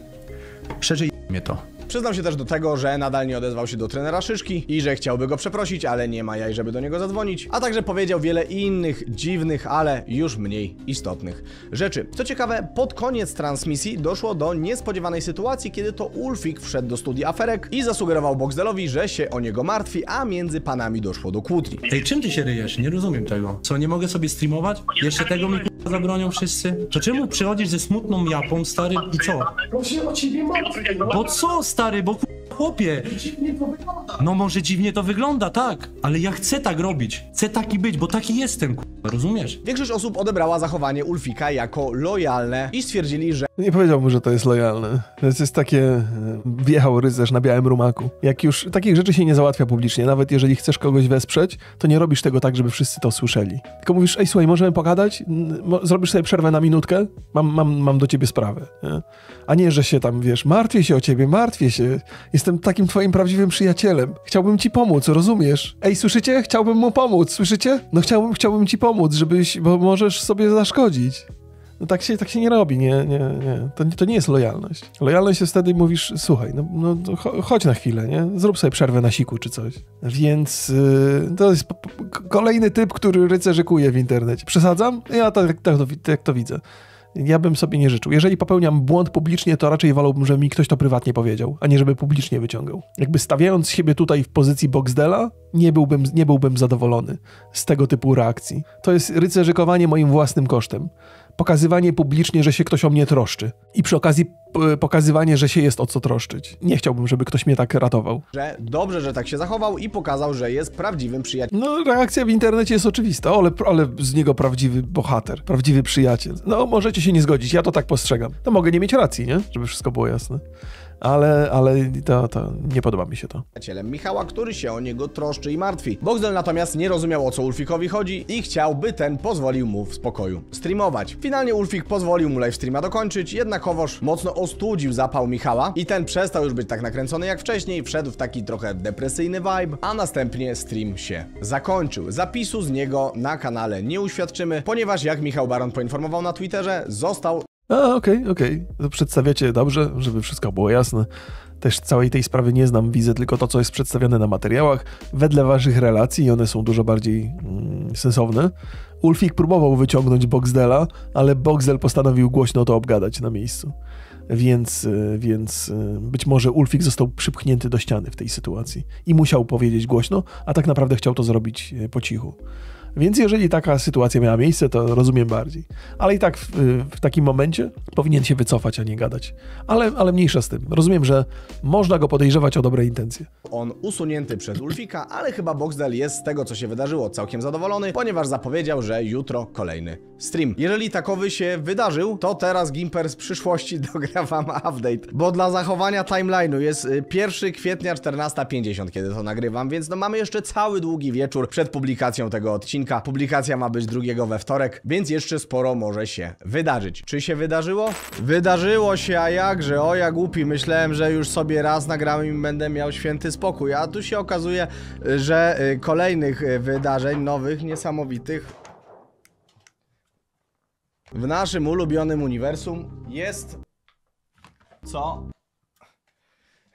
E: Przeżyj mnie to.
B: Przyznał się też do tego, że nadal nie odezwał się do trenera Szyszki i że chciałby go przeprosić, ale nie ma jaj, żeby do niego zadzwonić. A także powiedział wiele innych dziwnych, ale już mniej istotnych rzeczy. Co ciekawe, pod koniec transmisji doszło do niespodziewanej sytuacji, kiedy to Ulfik wszedł do studia aferek i zasugerował Boxdelowi, że się o niego martwi, a między panami doszło do kłótni.
I: Ej, czym ty się ryjesz? Nie rozumiem tego. Co, nie mogę sobie streamować? Jeszcze tego mi zabronią wszyscy? To czemu przychodzisz ze smutną japą, stary, i co?
J: Bo się o ciebie
I: co, stary, bo k***a, chłopie?
J: Dziwnie to wygląda.
I: No może dziwnie to wygląda, tak, ale ja chcę tak robić. Chcę taki być, bo taki jestem, k***a, rozumiesz?
B: Większość osób odebrała zachowanie Ulfika jako lojalne i stwierdzili, że
A: Nie powiedziałbym, że to jest lojalne. To jest takie e, wjechał rycerz na białym rumaku. Jak już takich rzeczy się nie załatwia publicznie, nawet jeżeli chcesz kogoś wesprzeć, to nie robisz tego tak, żeby wszyscy to słyszeli. Tylko mówisz, ej słuchaj, możemy pogadać? Zrobisz sobie przerwę na minutkę? Mam, mam, mam do ciebie sprawę. Nie? A nie, że się tam, wiesz, martwię się o ciebie, martwię się. Jestem takim twoim prawdziwym przyjacielem. Chciałbym ci pomóc, rozumiesz? Ej, słyszycie? Chciałbym mu pomóc, słyszycie? No chciałbym, chciałbym ci pomóc, żebyś, bo możesz sobie zaszkodzić. No tak się, tak się nie robi, nie, nie, nie. To, to nie jest lojalność. Lojalność jest wtedy, mówisz, słuchaj, no, no chodź na chwilę, nie? Zrób sobie przerwę na siku czy coś. Więc yy, to jest kolejny typ, który rycerzykuje w internecie. Przesadzam? Ja tak, tak, to, tak to widzę. Ja bym sobie nie życzył. Jeżeli popełniam błąd publicznie, to raczej wolałbym, żeby mi ktoś to prywatnie powiedział, a nie żeby publicznie wyciągał. Jakby stawiając siebie tutaj w pozycji Boxdela, nie byłbym, nie byłbym zadowolony z tego typu reakcji. To jest rycerzykowanie moim własnym kosztem. Pokazywanie publicznie, że się ktoś o mnie troszczy. I przy okazji pokazywanie, że się jest o co troszczyć. Nie chciałbym, żeby ktoś mnie tak ratował.
B: Że dobrze, że tak się zachował i pokazał, że jest prawdziwym przyjacielem.
A: No, reakcja w internecie jest oczywista, ale, ale z niego prawdziwy bohater, prawdziwy przyjaciel. No, możecie się nie zgodzić, ja to tak postrzegam. To mogę nie mieć racji, nie? Żeby wszystko było jasne. Ale, ale to, to nie podoba mi się to.
B: przyjacielem Michała, który się o niego troszczy i martwi. Boxdel natomiast nie rozumiał o co Ulfikowi chodzi i chciał, by ten pozwolił mu w spokoju streamować. Finalnie Ulfik pozwolił mu live streama dokończyć, jednakowoż mocno ostudził zapał Michała i ten przestał już być tak nakręcony jak wcześniej, wszedł w taki trochę depresyjny vibe, a następnie stream się zakończył. Zapisu z niego na kanale nie uświadczymy, ponieważ jak Michał Baron poinformował na Twitterze, został
A: A, okej, okej. To Przedstawiacie dobrze, żeby wszystko było jasne. Też całej tej sprawy nie znam, widzę tylko to, co jest przedstawione na materiałach. Wedle waszych relacji i one są dużo bardziej mm, sensowne. Ulfik próbował wyciągnąć Boxdela, ale Boxdel postanowił głośno to obgadać na miejscu. Więc, y, więc y, być może Ulfik został przypchnięty do ściany w tej sytuacji i musiał powiedzieć głośno, a tak naprawdę chciał to zrobić y, po cichu. Więc jeżeli taka sytuacja miała miejsce, to rozumiem bardziej. Ale i tak w, w takim momencie powinien się wycofać, a nie gadać. Ale, ale mniejsza z tym. Rozumiem, że można go podejrzewać o dobre intencje.
B: on usunięty przez Ulfika, ale chyba Boxdel jest z tego, co się wydarzyło, całkiem zadowolony, ponieważ zapowiedział, że jutro kolejny stream. Jeżeli takowy się wydarzył, to teraz Gimper z przyszłości dogra wam update, bo dla zachowania timeline'u jest y, 1 kwietnia 14.50, kiedy to nagrywam, więc no mamy jeszcze cały długi wieczór przed publikacją tego odcinka. Publikacja ma być drugiego we wtorek, więc jeszcze sporo może się wydarzyć. Czy się wydarzyło? Wydarzyło się, a jakże, o ja głupi, myślałem, że już sobie raz nagrałem i będę miał święty spokój, a tu się okazuje, że y, kolejnych y, wydarzeń, nowych, niesamowitych w naszym ulubionym uniwersum jest... Co?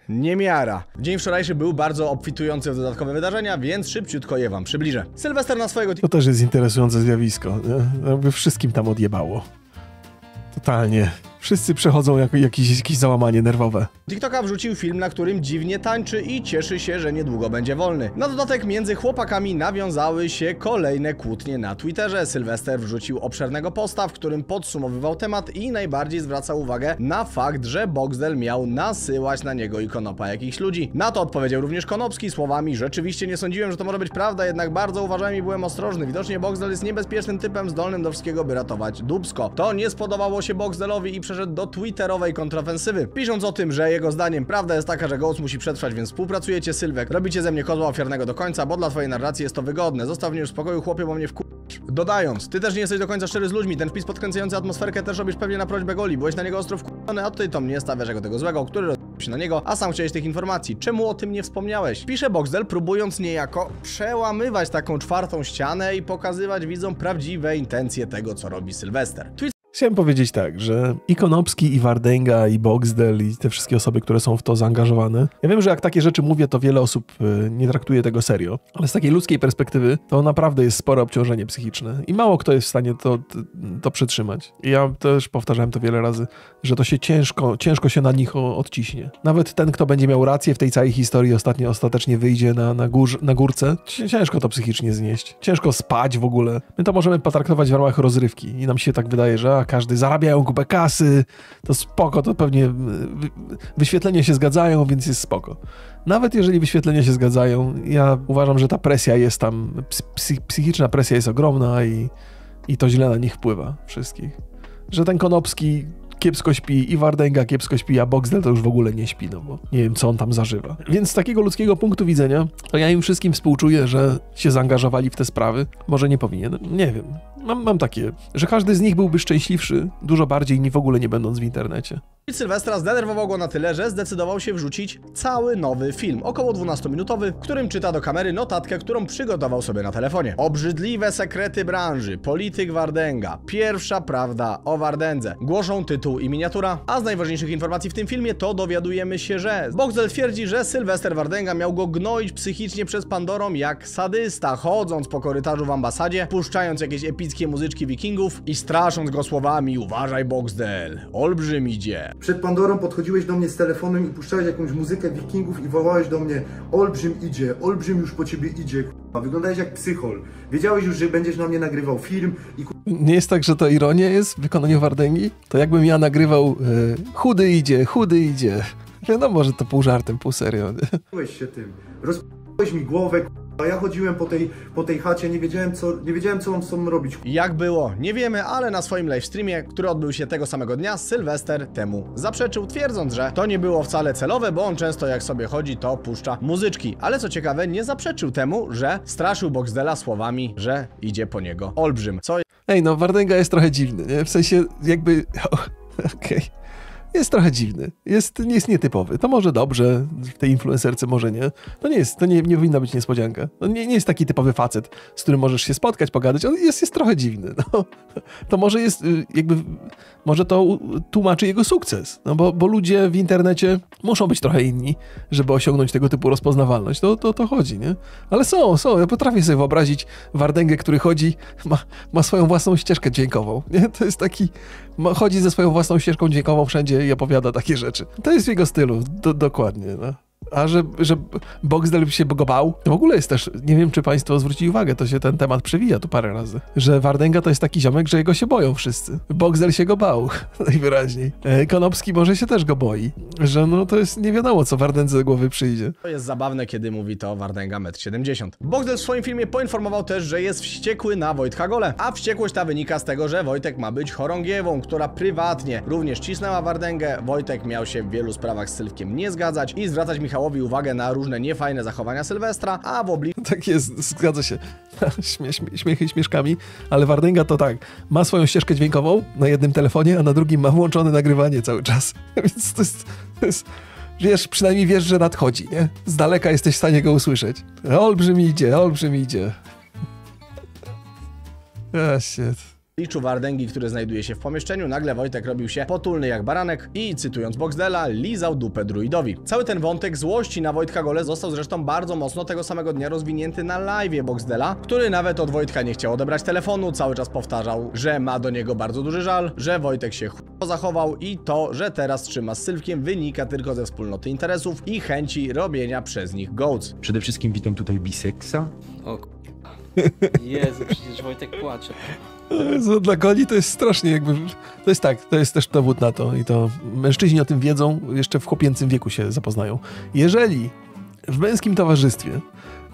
B: Niemiara. Dzień wczorajszy był bardzo obfitujący w dodatkowe wydarzenia, więc szybciutko je wam przybliżę. Sylwester na swojego
A: To też jest interesujące zjawisko. Jakby wszystkim tam odjebało. Totalnie. Wszyscy przechodzą jako jakieś, jakieś załamanie nerwowe.
B: TikToka wrzucił film, na którym dziwnie tańczy i cieszy się, że niedługo będzie wolny. Na dodatek między chłopakami nawiązały się kolejne kłótnie na Twitterze. Sylwester wrzucił obszernego posta, w którym podsumowywał temat i najbardziej zwracał uwagę na fakt, że Boxdel miał nasyłać na niego i Konopa jakichś ludzi. Na to odpowiedział również Konopski słowami Rzeczywiście nie sądziłem, że to może być prawda, jednak bardzo uważałem i byłem ostrożny. Widocznie Boxdel jest niebezpiecznym typem zdolnym do wszystkiego, by ratować Dubsko. To nie spodobało się Boxdelowi i przeszedł do twitterowej kontrofensywy. Pisząc o tym, że jego zdaniem prawda jest taka, że Ghost musi przetrwać, więc współpracujecie Sylwek. Robicie ze mnie kozła ofiarnego do końca, bo dla twojej narracji jest to wygodne. Zostaw mnie już w spokoju, chłopie, bo mnie wku... Dodając, ty też nie jesteś do końca szczery z ludźmi. Ten wpis podkręcający atmosferkę też robisz pewnie na prośbę Goli. Byłeś na niego ostro wkurzony, a tutaj to mnie stawiasz jako tego złego, który roz... się na niego, a sam chciałeś tych informacji. Czemu o tym nie wspomniałeś? Pisze Boxdel, próbując niejako przełamywać taką czwartą ścianę i pokazywać widzom prawdziwe intencje tego, co robi Sylwester. Tweet
A: Chciałem powiedzieć tak, że i Konopski, i Wardęga, i Boxdel, i te wszystkie osoby, które są w to zaangażowane. Ja wiem, że jak takie rzeczy mówię, to wiele osób y, nie traktuje tego serio, ale z takiej ludzkiej perspektywy to naprawdę jest spore obciążenie psychiczne i mało kto jest w stanie to, to, przytrzymać. I ja też powtarzałem to wiele razy, że to się ciężko, ciężko się na nich odciśnie. Nawet ten, kto będzie miał rację w tej całej historii, ostatnio, ostatecznie wyjdzie na, na, górz, na górce, ci- ciężko to psychicznie znieść. Ciężko spać w ogóle. My to możemy potraktować w ramach rozrywki i nam się tak wydaje, że każdy zarabiają kupę kasy, to spoko, to pewnie wy, wyświetlenia się zgadzają, więc jest spoko. Nawet jeżeli wyświetlenia się zgadzają, ja uważam, że ta presja jest tam, ps- psy- psychiczna presja jest ogromna i, i to źle na nich wpływa wszystkich. Że ten Konopski kiepsko śpi i Wardęga kiepsko śpi, a Boxdel to już w ogóle nie śpi, no bo nie wiem, co on tam zażywa. Więc z takiego ludzkiego punktu widzenia, to ja im wszystkim współczuję, że się zaangażowali w te sprawy. Może nie powinien, nie wiem. Mam, mam takie, że każdy z nich byłby szczęśliwszy dużo bardziej, ni w ogóle nie będąc w internecie.
B: Sylwestra zdenerwował go na tyle, że zdecydował się wrzucić cały nowy film, około 12-minutowy, w którym czyta do kamery notatkę, którą przygotował sobie na telefonie. Obrzydliwe sekrety branży, polityk Wardęga, pierwsza prawda o Wardędze. Głoszą tytuł i miniatura, a z najważniejszych informacji w tym filmie to dowiadujemy się, że Boxdel twierdzi, że Sylwester Wardęga miał go gnoić psychicznie przez Pandorą jak sadysta, chodząc po korytarzu w ambasadzie, puszczając jakieś epickie muzyczki wikingów i strasząc go słowami uważaj Boxdel, olbrzym idzie.
K: Przed Pandorą podchodziłeś do mnie z telefonem i puszczałeś jakąś muzykę wikingów i wołałeś do mnie Olbrzym idzie, olbrzym już po ciebie idzie, k***a. Wyglądałeś jak psychol. Wiedziałeś już, że będziesz na mnie nagrywał film i
A: Nie jest tak, że to ironia jest w wykonaniu Wardęgi? To jakbym ja nagrywał e, chudy idzie, chudy idzie. Wiadomo, że to pół żartem, pół serio. nie?
K: Byłeś się tym. Rozp***ałeś mi głowę, a ja chodziłem po tej, po tej chacie, nie wiedziałem co, nie wiedziałem co mam z sobą robić.
B: Jak było, nie wiemy, ale na swoim livestreamie, który odbył się tego samego dnia, Sylwester temu zaprzeczył, twierdząc, że to nie było wcale celowe, bo on często jak sobie chodzi, to puszcza muzyczki. Ale co ciekawe, nie zaprzeczył temu, że straszył Boxdela słowami, że idzie po niego olbrzym. Co
A: Ej, no Wardęga jest trochę dziwny, nie? W sensie jakby... Okej. Jest trochę dziwny. Jest, jest nietypowy. To może dobrze, w tej influencerce może nie. To nie jest, to nie, nie powinna być niespodzianka. To nie, nie jest taki typowy facet, z którym możesz się spotkać, pogadać. On jest, jest trochę dziwny. No. To może jest y, jakby, może to tłumaczy jego sukces. No bo, bo ludzie w internecie muszą być trochę inni, żeby osiągnąć tego typu rozpoznawalność. To, to, to chodzi, nie? Ale są, są. Ja potrafię sobie wyobrazić Wardęgę, który chodzi, ma, ma swoją własną ścieżkę dźwiękową. Nie? To jest taki, chodzi ze swoją własną ścieżką dźwiękową wszędzie i opowiada takie rzeczy. To jest w jego stylu, do, dokładnie. No. A że, że Boxdel się go bał, w ogóle jest też, nie wiem czy państwo zwrócili uwagę, to się ten temat przewija tu parę razy, że Wardęga to jest taki ziomek, że jego się boją wszyscy. Boxdel się go bał, najwyraźniej. E, Konopski może się też go boi, że no to jest nie wiadomo, co Wardędze do głowy przyjdzie.
B: To jest zabawne, kiedy mówi to Wardęga 1,70 m. Boxdel w swoim filmie poinformował też, że jest wściekły na Wojtka Gole, a wściekłość ta wynika z tego, że Wojtek ma być chorągiewą, która prywatnie również cisnęła Wardęgę. Wojtek miał się w wielu sprawach z Sylwkiem nie zgadzać i zwracać Michałowi uwagę na różne niefajne zachowania Sylwestra, a w obliczu
A: Tak jest, zgadza się. Śmie, śmie, śmiechy śmieszkami, ale Wardęga to tak, ma swoją ścieżkę dźwiękową na jednym telefonie, a na drugim ma włączone nagrywanie cały czas. Więc to jest, to jest wiesz, przynajmniej wiesz, że nadchodzi, nie? Z daleka jesteś w stanie go usłyszeć. Olbrzym idzie, olbrzym idzie. Ah, shit.
B: Obliczu Wardęgi, który znajduje się w pomieszczeniu, nagle Wojtek robił się potulny jak baranek i, cytując Boxdela, lizał dupę druidowi. Cały ten wątek złości na Wojtka Gole został zresztą bardzo mocno tego samego dnia rozwinięty na live'ie Boxdela, który nawet od Wojtka nie chciał odebrać telefonu, cały czas powtarzał, że ma do niego bardzo duży żal, że Wojtek się ch... zachował i to, że teraz trzyma z Sylwkiem wynika tylko ze wspólnoty interesów i chęci robienia przez nich goats.
L: Przede wszystkim witam tutaj biseksa.
G: O k- Jezu, przecież Wojtek płacze.
A: Dla goli to jest strasznie jakby... To jest tak, to jest też dowód na to i to mężczyźni o tym wiedzą, jeszcze w chłopięcym wieku się zapoznają. Jeżeli w męskim towarzystwie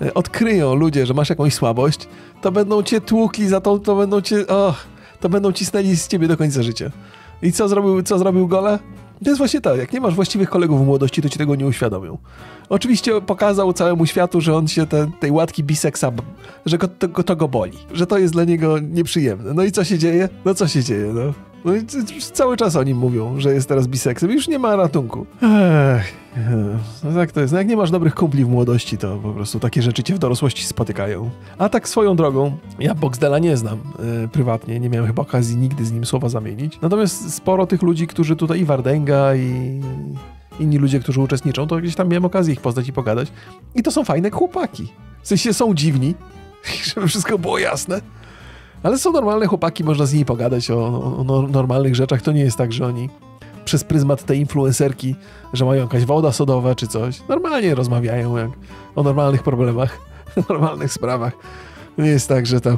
A: e, odkryją ludzie, że masz jakąś słabość, to będą cię tłukli za to, to będą cię... Och, to będą cisnęli z ciebie do końca życia. I co zrobił, co zrobił Gola? To jest właśnie tak, jak nie masz właściwych kolegów w młodości, to ci tego nie uświadomią. Oczywiście pokazał całemu światu, że on się te, tej łatki biseksa, że go, to, to go boli, że to jest dla niego nieprzyjemne. No i co się dzieje? No co się dzieje, no? No cały czas o nim mówią, że jest teraz biseksem już nie ma ratunku. Ech, no tak to jest. No jak nie masz dobrych kumpli w młodości, to po prostu takie rzeczy cię w dorosłości spotykają. A tak swoją drogą, ja Boxdela nie znam e, prywatnie, nie miałem chyba okazji nigdy z nim słowa zamienić. Natomiast sporo tych ludzi, którzy tutaj i Wardęga i inni ludzie, którzy uczestniczą, to gdzieś tam miałem okazję ich poznać i pogadać. I to są fajne chłopaki. W sensie są dziwni, żeby wszystko było jasne. Ale są normalne chłopaki, można z nimi pogadać o, o, o no- normalnych rzeczach. To nie jest tak, że oni przez pryzmat tej influencerki, że mają jakaś woda sodowa czy coś. Normalnie rozmawiają jak o normalnych problemach, normalnych sprawach. Nie jest tak, że tam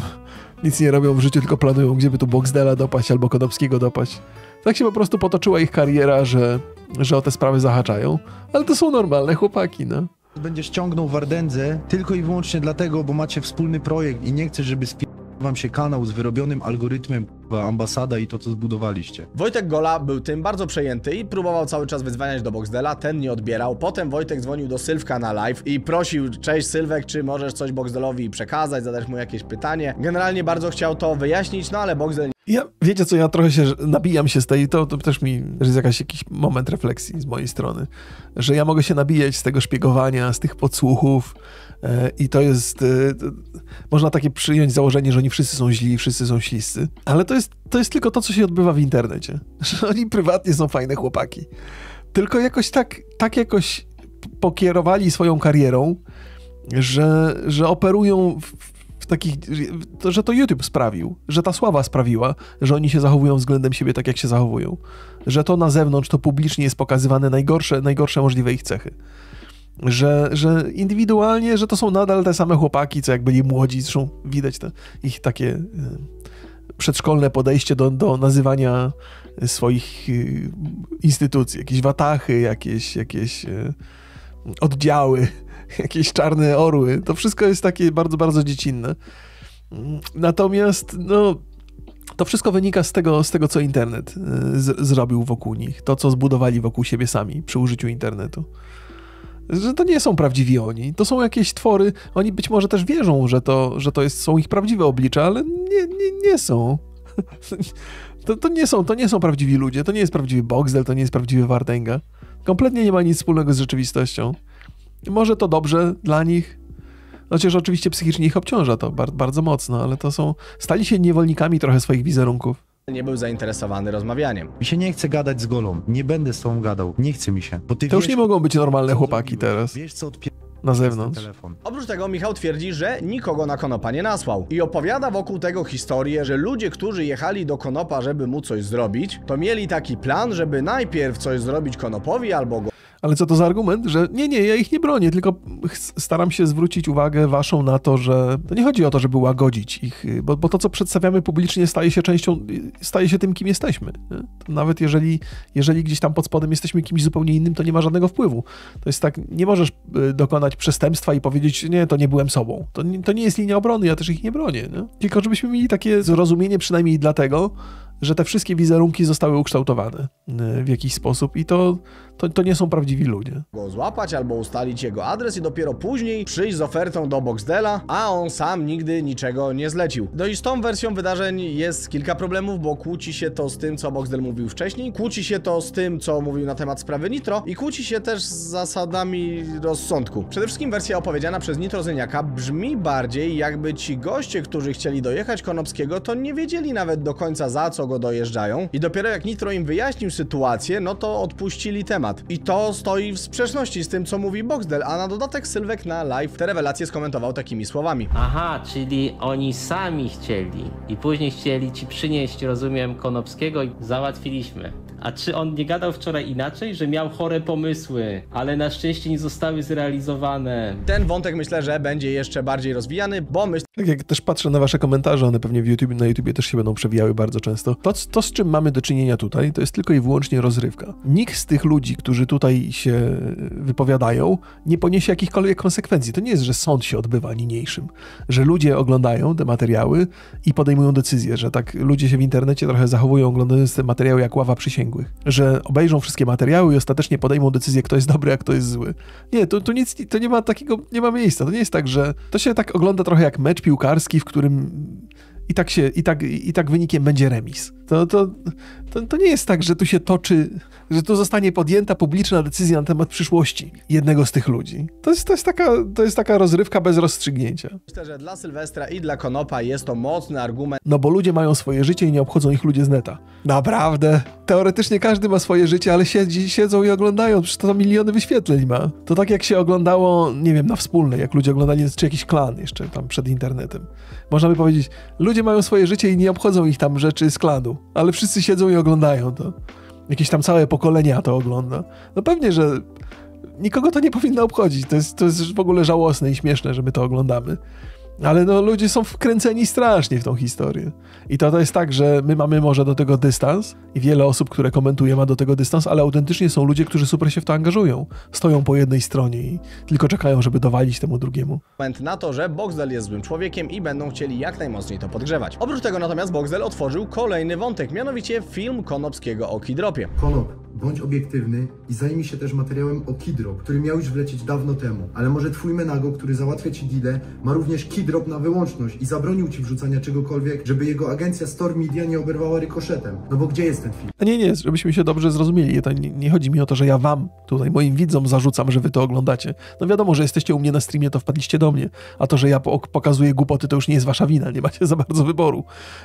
A: nic nie robią w życiu, tylko planują, gdzie by tu Boxdela dopaść albo Konopskiego dopaść. Tak się po prostu potoczyła ich kariera, że, że o te sprawy zahaczają. Ale to są normalne chłopaki, no.
E: Będziesz ciągnął Wardędzę tylko i wyłącznie dlatego, bo macie wspólny projekt i nie chcesz, żeby spier... wam się kanał z wyrobionym algorytmem ambasada i to, co zbudowaliście.
B: Wojtek Gola był tym bardzo przejęty i próbował cały czas wydzwaniać do Boxdela, ten nie odbierał. Potem Wojtek dzwonił do Sylwka na live i prosił, cześć Sylwek, czy możesz coś Boxdelowi przekazać, zadać mu jakieś pytanie. Generalnie bardzo chciał to wyjaśnić, no ale Boxdel
A: Ja, wiecie co, ja trochę się nabijam się z tej, to, to też mi że jest jakaś, jakiś moment refleksji z mojej strony, że ja mogę się nabijać z tego szpiegowania, z tych podsłuchów i to jest, e, można takie przyjąć założenie, że oni wszyscy są źli, wszyscy są śliscy, ale to jest, to jest tylko to, co się odbywa w internecie, że oni prywatnie są fajne chłopaki, tylko jakoś tak, tak jakoś pokierowali swoją karierą, że, że operują w, w takich, że to YouTube sprawił, że ta sława sprawiła, że oni się zachowują względem siebie tak, jak się zachowują. Że to na zewnątrz, to publicznie jest pokazywane najgorsze, najgorsze możliwe ich cechy. Że, że indywidualnie, że to są nadal te same chłopaki, co jak byli młodzi, zresztą widać te ich takie e, przedszkolne podejście do, do nazywania swoich e, instytucji, jakieś watachy, jakieś, jakieś e, oddziały, jakieś czarne orły. To wszystko jest takie bardzo, bardzo dziecinne. Natomiast, no, to wszystko wynika z tego, z tego co internet y, z, zrobił wokół nich. To, co zbudowali wokół siebie sami przy użyciu internetu. Że to nie są prawdziwi oni, to są jakieś twory. Oni być może też wierzą, że to, że to jest, są ich prawdziwe oblicza, ale nie, nie, nie są. To, to, nie są. to nie są prawdziwi ludzie, to nie jest prawdziwy Boxdel, to nie jest prawdziwy Wardenga. Kompletnie nie ma nic wspólnego z rzeczywistością. Może to dobrze dla nich, chociaż oczywiście psychicznie ich obciąża to bar bardzo mocno, ale to są, stali się niewolnikami trochę swoich wizerunków.
B: Nie był zainteresowany rozmawianiem.
E: Mi się nie chce gadać z Golą. Nie będę z tobą gadał. Nie chce mi się. Bo ty
A: To już
E: wiesz,
A: nie mogą być normalne chłopaki teraz,
E: Wiesz, co odpier...
A: na zewnątrz.
E: telefon.
B: Oprócz tego Michał twierdzi, że nikogo na Konopa nie nasłał i opowiada wokół tego historię, że ludzie, którzy jechali do Konopa, żeby mu coś zrobić, to mieli taki plan, żeby najpierw coś zrobić Konopowi albo go
A: Ale co to za argument, że nie, nie, ja ich nie bronię, tylko staram się zwrócić uwagę waszą na to, że to nie chodzi o to, żeby łagodzić ich, y, bo, bo to, co przedstawiamy publicznie, staje się częścią, y, staje się tym, kim jesteśmy. nawet jeżeli, jeżeli gdzieś tam pod spodem jesteśmy kimś zupełnie innym, to nie ma żadnego wpływu. To jest tak, nie możesz y, dokonać przestępstwa i powiedzieć, nie, to nie byłem sobą. To to nie jest linia obrony, ja też ich nie bronię. Nie? Tylko żebyśmy mieli takie zrozumienie przynajmniej dlatego, że te wszystkie wizerunki zostały ukształtowane w jakiś sposób i to, to, to nie są prawdziwi ludzie.
B: go złapać albo ustalić jego adres i dopiero później przyjść z ofertą do Boxdela, a on sam nigdy niczego nie zlecił. No i z tą wersją wydarzeń jest kilka problemów, bo kłóci się to z tym, co Boxdel mówił wcześniej, kłóci się to z tym, co mówił na temat sprawy Nitro i kłóci się też z zasadami rozsądku. Przede wszystkim wersja opowiedziana przez Nitro Zyniaka brzmi bardziej jakby ci goście, którzy chcieli dojechać Konopskiego, to nie wiedzieli nawet do końca za co go dojeżdżają i dopiero jak Nitro im wyjaśnił sytuację, no to odpuścili temat. I to stoi w sprzeczności z tym, co mówi Boxdel, a na dodatek Sylwek na live te rewelacje skomentował takimi słowami.
G: Aha, czyli oni sami chcieli i później chcieli ci przynieść, rozumiem, Konopskiego i załatwiliśmy. A czy on nie gadał wczoraj inaczej, że miał chore pomysły, ale na szczęście nie zostały zrealizowane?
B: Ten wątek myślę, że będzie jeszcze bardziej rozwijany, bo myślę,
A: Tak jak też patrzę na wasze komentarze, one pewnie w YouTube, na YouTubie też się będą przewijały bardzo często. To, to, z czym mamy do czynienia tutaj, to jest tylko i wyłącznie rozrywka. Nikt z tych ludzi, którzy tutaj się wypowiadają, nie poniesie jakichkolwiek konsekwencji. To nie jest, że sąd się odbywa niniejszym, że ludzie oglądają te materiały i podejmują decyzje, że tak ludzie się w internecie trochę zachowują oglądając te materiały jak ława że obejrzą wszystkie materiały i ostatecznie podejmą decyzję, kto jest dobry, a kto jest zły. Nie, to, to nic, to nie ma takiego, nie ma miejsca. To nie jest tak, że to się tak ogląda trochę jak mecz piłkarski, w którym i tak się, i tak, i tak wynikiem będzie remis. To, to, to, to nie jest tak, że tu się toczy, że tu zostanie podjęta publiczna decyzja na temat przyszłości jednego z tych ludzi. To jest, to jest, taka, to jest taka rozrywka bez rozstrzygnięcia.
B: że dla Sylwestra i dla Konopa jest to mocny argument
A: No bo ludzie mają swoje życie i nie obchodzą ich ludzie z neta. Naprawdę. Teoretycznie każdy ma swoje życie, ale siedzi, siedzą i oglądają, przecież to miliony wyświetleń ma. To tak jak się oglądało, nie wiem, na wspólnej, jak ludzie oglądali, czy jakiś klan jeszcze tam przed internetem. Można by powiedzieć, ludzie mają swoje życie i nie obchodzą ich tam rzeczy z klanu, ale wszyscy siedzą i oglądają to. Jakieś tam całe pokolenia to ogląda. No pewnie, że nikogo to nie powinno obchodzić. To jest, to jest w ogóle żałosne i śmieszne, że my to oglądamy. Ale no ludzie są wkręceni strasznie w tą historię. I to, to jest tak, że my mamy może do tego dystans i wiele osób, które komentuje ma do tego dystans, ale autentycznie są ludzie, którzy super się w to angażują. Stoją po jednej stronie i tylko czekają, żeby dowalić temu drugiemu.
B: moment na to, że Boxdel jest złym człowiekiem i będą chcieli jak najmocniej to podgrzewać. Oprócz tego natomiast Boxdel otworzył kolejny wątek, mianowicie film Konopskiego o Kidropie.
K: Konop, bądź obiektywny i zajmij się też materiałem o Kidrop, który miał już wlecieć dawno temu. Ale może twój Menago, który załatwia ci deale, ma również Kidrop na wyłączność i zabronił ci wrzucania czegokolwiek, żeby jego agencja Storm Media nie oberwała rykoszetem. No bo gdzie jest ten film?
A: A nie, nie, żebyśmy się dobrze zrozumieli. To nie, nie chodzi mi o to, że ja wam, tutaj moim widzom zarzucam, że wy to oglądacie. No wiadomo, że jesteście u mnie na streamie, to wpadliście do mnie. A to, że ja po- pokazuję głupoty, to już nie jest wasza wina, nie macie za bardzo wyboru.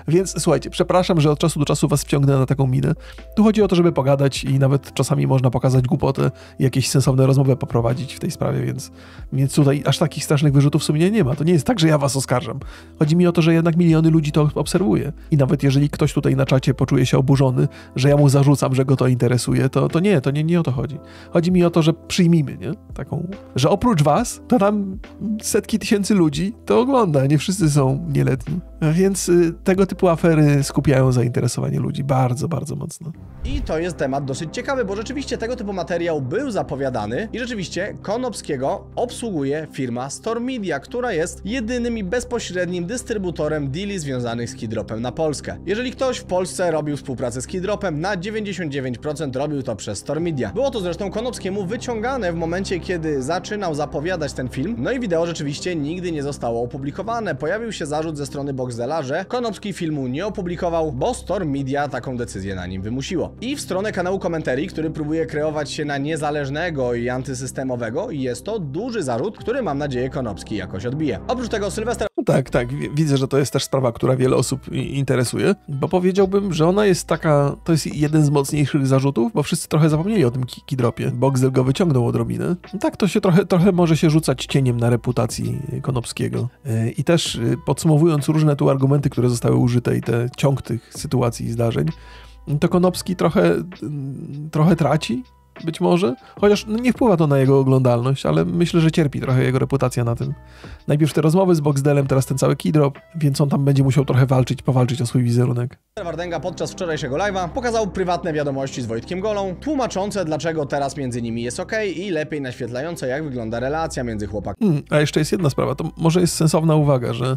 A: Więc słuchajcie, przepraszam, że od czasu do czasu was wciągnę na taką minę. Tu chodzi o to, żeby pogadać i nawet czasami można pokazać głupotę i jakieś sensowne rozmowy poprowadzić w tej sprawie, więc, więc tutaj aż takich strasznych wyrzutów sumienia nie ma. To nie jest tak, że ja was oskarżam. Chodzi mi o to, że jednak miliony ludzi to obserwuje. I nawet jeżeli ktoś tutaj na czacie poczuje się oburzony, że ja mu zarzucam, że go to interesuje, to, to nie, to nie, nie o to chodzi. Chodzi mi o to, że przyjmijmy, nie? Taką, że oprócz was, to tam setki tysięcy ludzi to ogląda, nie wszyscy są nieletni. Więc y, tego typu afery skupiają zainteresowanie ludzi bardzo, bardzo mocno.
B: I to jest temat dosyć ciekawy, bo rzeczywiście tego typu materiał był zapowiadany i rzeczywiście Konopskiego obsługuje firma Storm Media, która jest jedynym i bezpośrednim dystrybutorem deali związanych z Kidropem na Polskę. Jeżeli ktoś w Polsce robił współpracę z Kidropem, na 99% robił to przez Storm Media. Było to zresztą Konopskiemu wyciągane w momencie, kiedy zaczynał zapowiadać ten film, no i wideo rzeczywiście nigdy nie zostało opublikowane. Pojawił się zarzut ze strony Boxdela, że Konopski filmu nie opublikował, bo Storm Media taką decyzję na nim wymusiło. I w stronę kanału Commentary, który próbuje kreować się na niezależnego i antysystemowego, jest to duży zarzut, który mam nadzieję Konopski jakoś odbije. Oprócz tego Sylwester
A: No tak, tak. wi- Widzę, że to jest też sprawa, która wiele osób i- interesuje, bo powiedziałbym, że ona jest taka, to jest jeden z mocniejszych zarzutów, bo wszyscy trochę zapomnieli o tym ki- kidropie. Boxel go wyciągnął odrobinę. Tak, to się trochę, trochę może się rzucać cieniem na reputacji Konopskiego. Yy, I też yy, podsumowując różne tu argumenty, które zostały użyte i te ciąg tych sytuacji i zdarzeń, to Konopski trochę, trochę traci, być może, chociaż no, nie wpływa to na jego oglądalność, ale myślę, że cierpi trochę jego reputacja na tym. Najpierw te rozmowy z Boxdelem, teraz ten cały keydrop, więc on tam będzie musiał trochę walczyć, powalczyć o swój wizerunek.
B: Wardęga podczas wczorajszego live'a pokazał prywatne wiadomości z Wojtkiem Golą, tłumaczące dlaczego teraz między nimi jest ok i lepiej naświetlające jak wygląda relacja między chłopakami.
A: Hmm, a jeszcze jest jedna sprawa, to może jest sensowna uwaga, że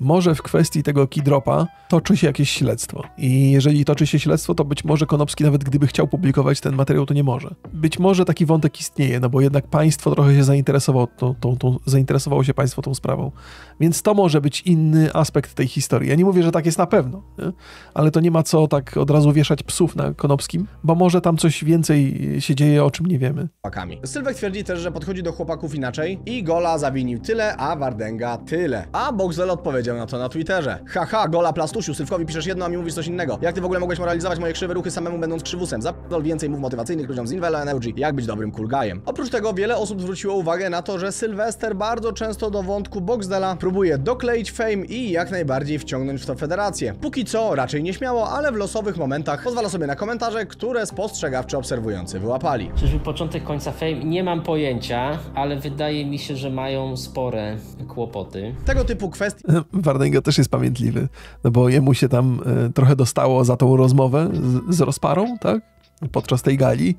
A: może w kwestii tego keydropa toczy się jakieś śledztwo. I jeżeli toczy się śledztwo, to być może Konopski nawet gdyby chciał publikować ten materiał, to nie może. Być może taki wątek istnieje, no bo jednak państwo trochę się zainteresowało, tą, zainteresowało się państwo tą sprawą. Więc to może być inny aspekt tej historii. Ja nie mówię, że tak jest na pewno, nie? ale to nie ma co tak od razu wieszać psów na Konopskim, bo może tam coś więcej się dzieje, o czym nie wiemy.
B: chłopakami. Sylwek twierdzi też, że podchodzi do chłopaków inaczej i Gola zawinił tyle, a Wardęga tyle. A Boxel odpowiedział na to na Twitterze. Haha, Gola plastusiu, Sylwkowi piszesz jedno, a mi mówisz coś innego. Jak ty w ogóle mogłeś moralizować moje krzywe ruchy samemu będąc krzywusem? Zapierdol więcej mów motywacyjnych ludziom z Invelo Energy, jak być dobrym cool guyem. Oprócz tego wiele osób zwróciło uwagę na to, że Sylwester bardzo często do wątku Boxdela próbuje dokleić fame i jak najbardziej wciągnąć w to federację. Póki co raczej nieśmiało, ale w losowych momentach pozwala sobie na komentarze, które spostrzegawczy obserwujący wyłapali.
G: Czyżby początek końca Fame? Nie mam pojęcia, ale wydaje mi się, że mają spore kłopoty.
B: Tego typu kwestie
A: Wardęga też jest pamiętliwy, no bo jemu się tam e, trochę dostało za tą rozmowę z, z rozparą, tak? Podczas tej gali,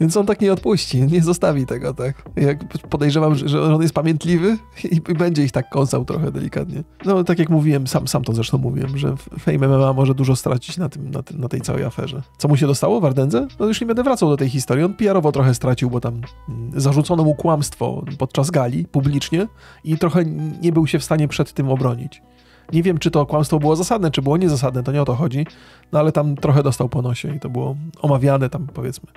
A: więc on tak nie odpuści, nie zostawi tego, tak? Jak podejrzewam, że, on jest pamiętliwy i, będzie ich tak kąsał trochę delikatnie. No tak jak mówiłem, sam, sam to zresztą mówiłem, że Fame MMA może dużo stracić na, tym, na, tym, na tej całej aferze. Co mu się dostało Wardędze? No już nie będę wracał do tej historii, on PR-owo trochę stracił, bo tam mm, zarzucono mu kłamstwo podczas gali publicznie i trochę nie był się w stanie przed tym obronić. Nie wiem, czy to kłamstwo było zasadne, czy było niezasadne, to nie o to chodzi, no ale tam trochę dostał po nosie i to było omawiane tam, powiedzmy,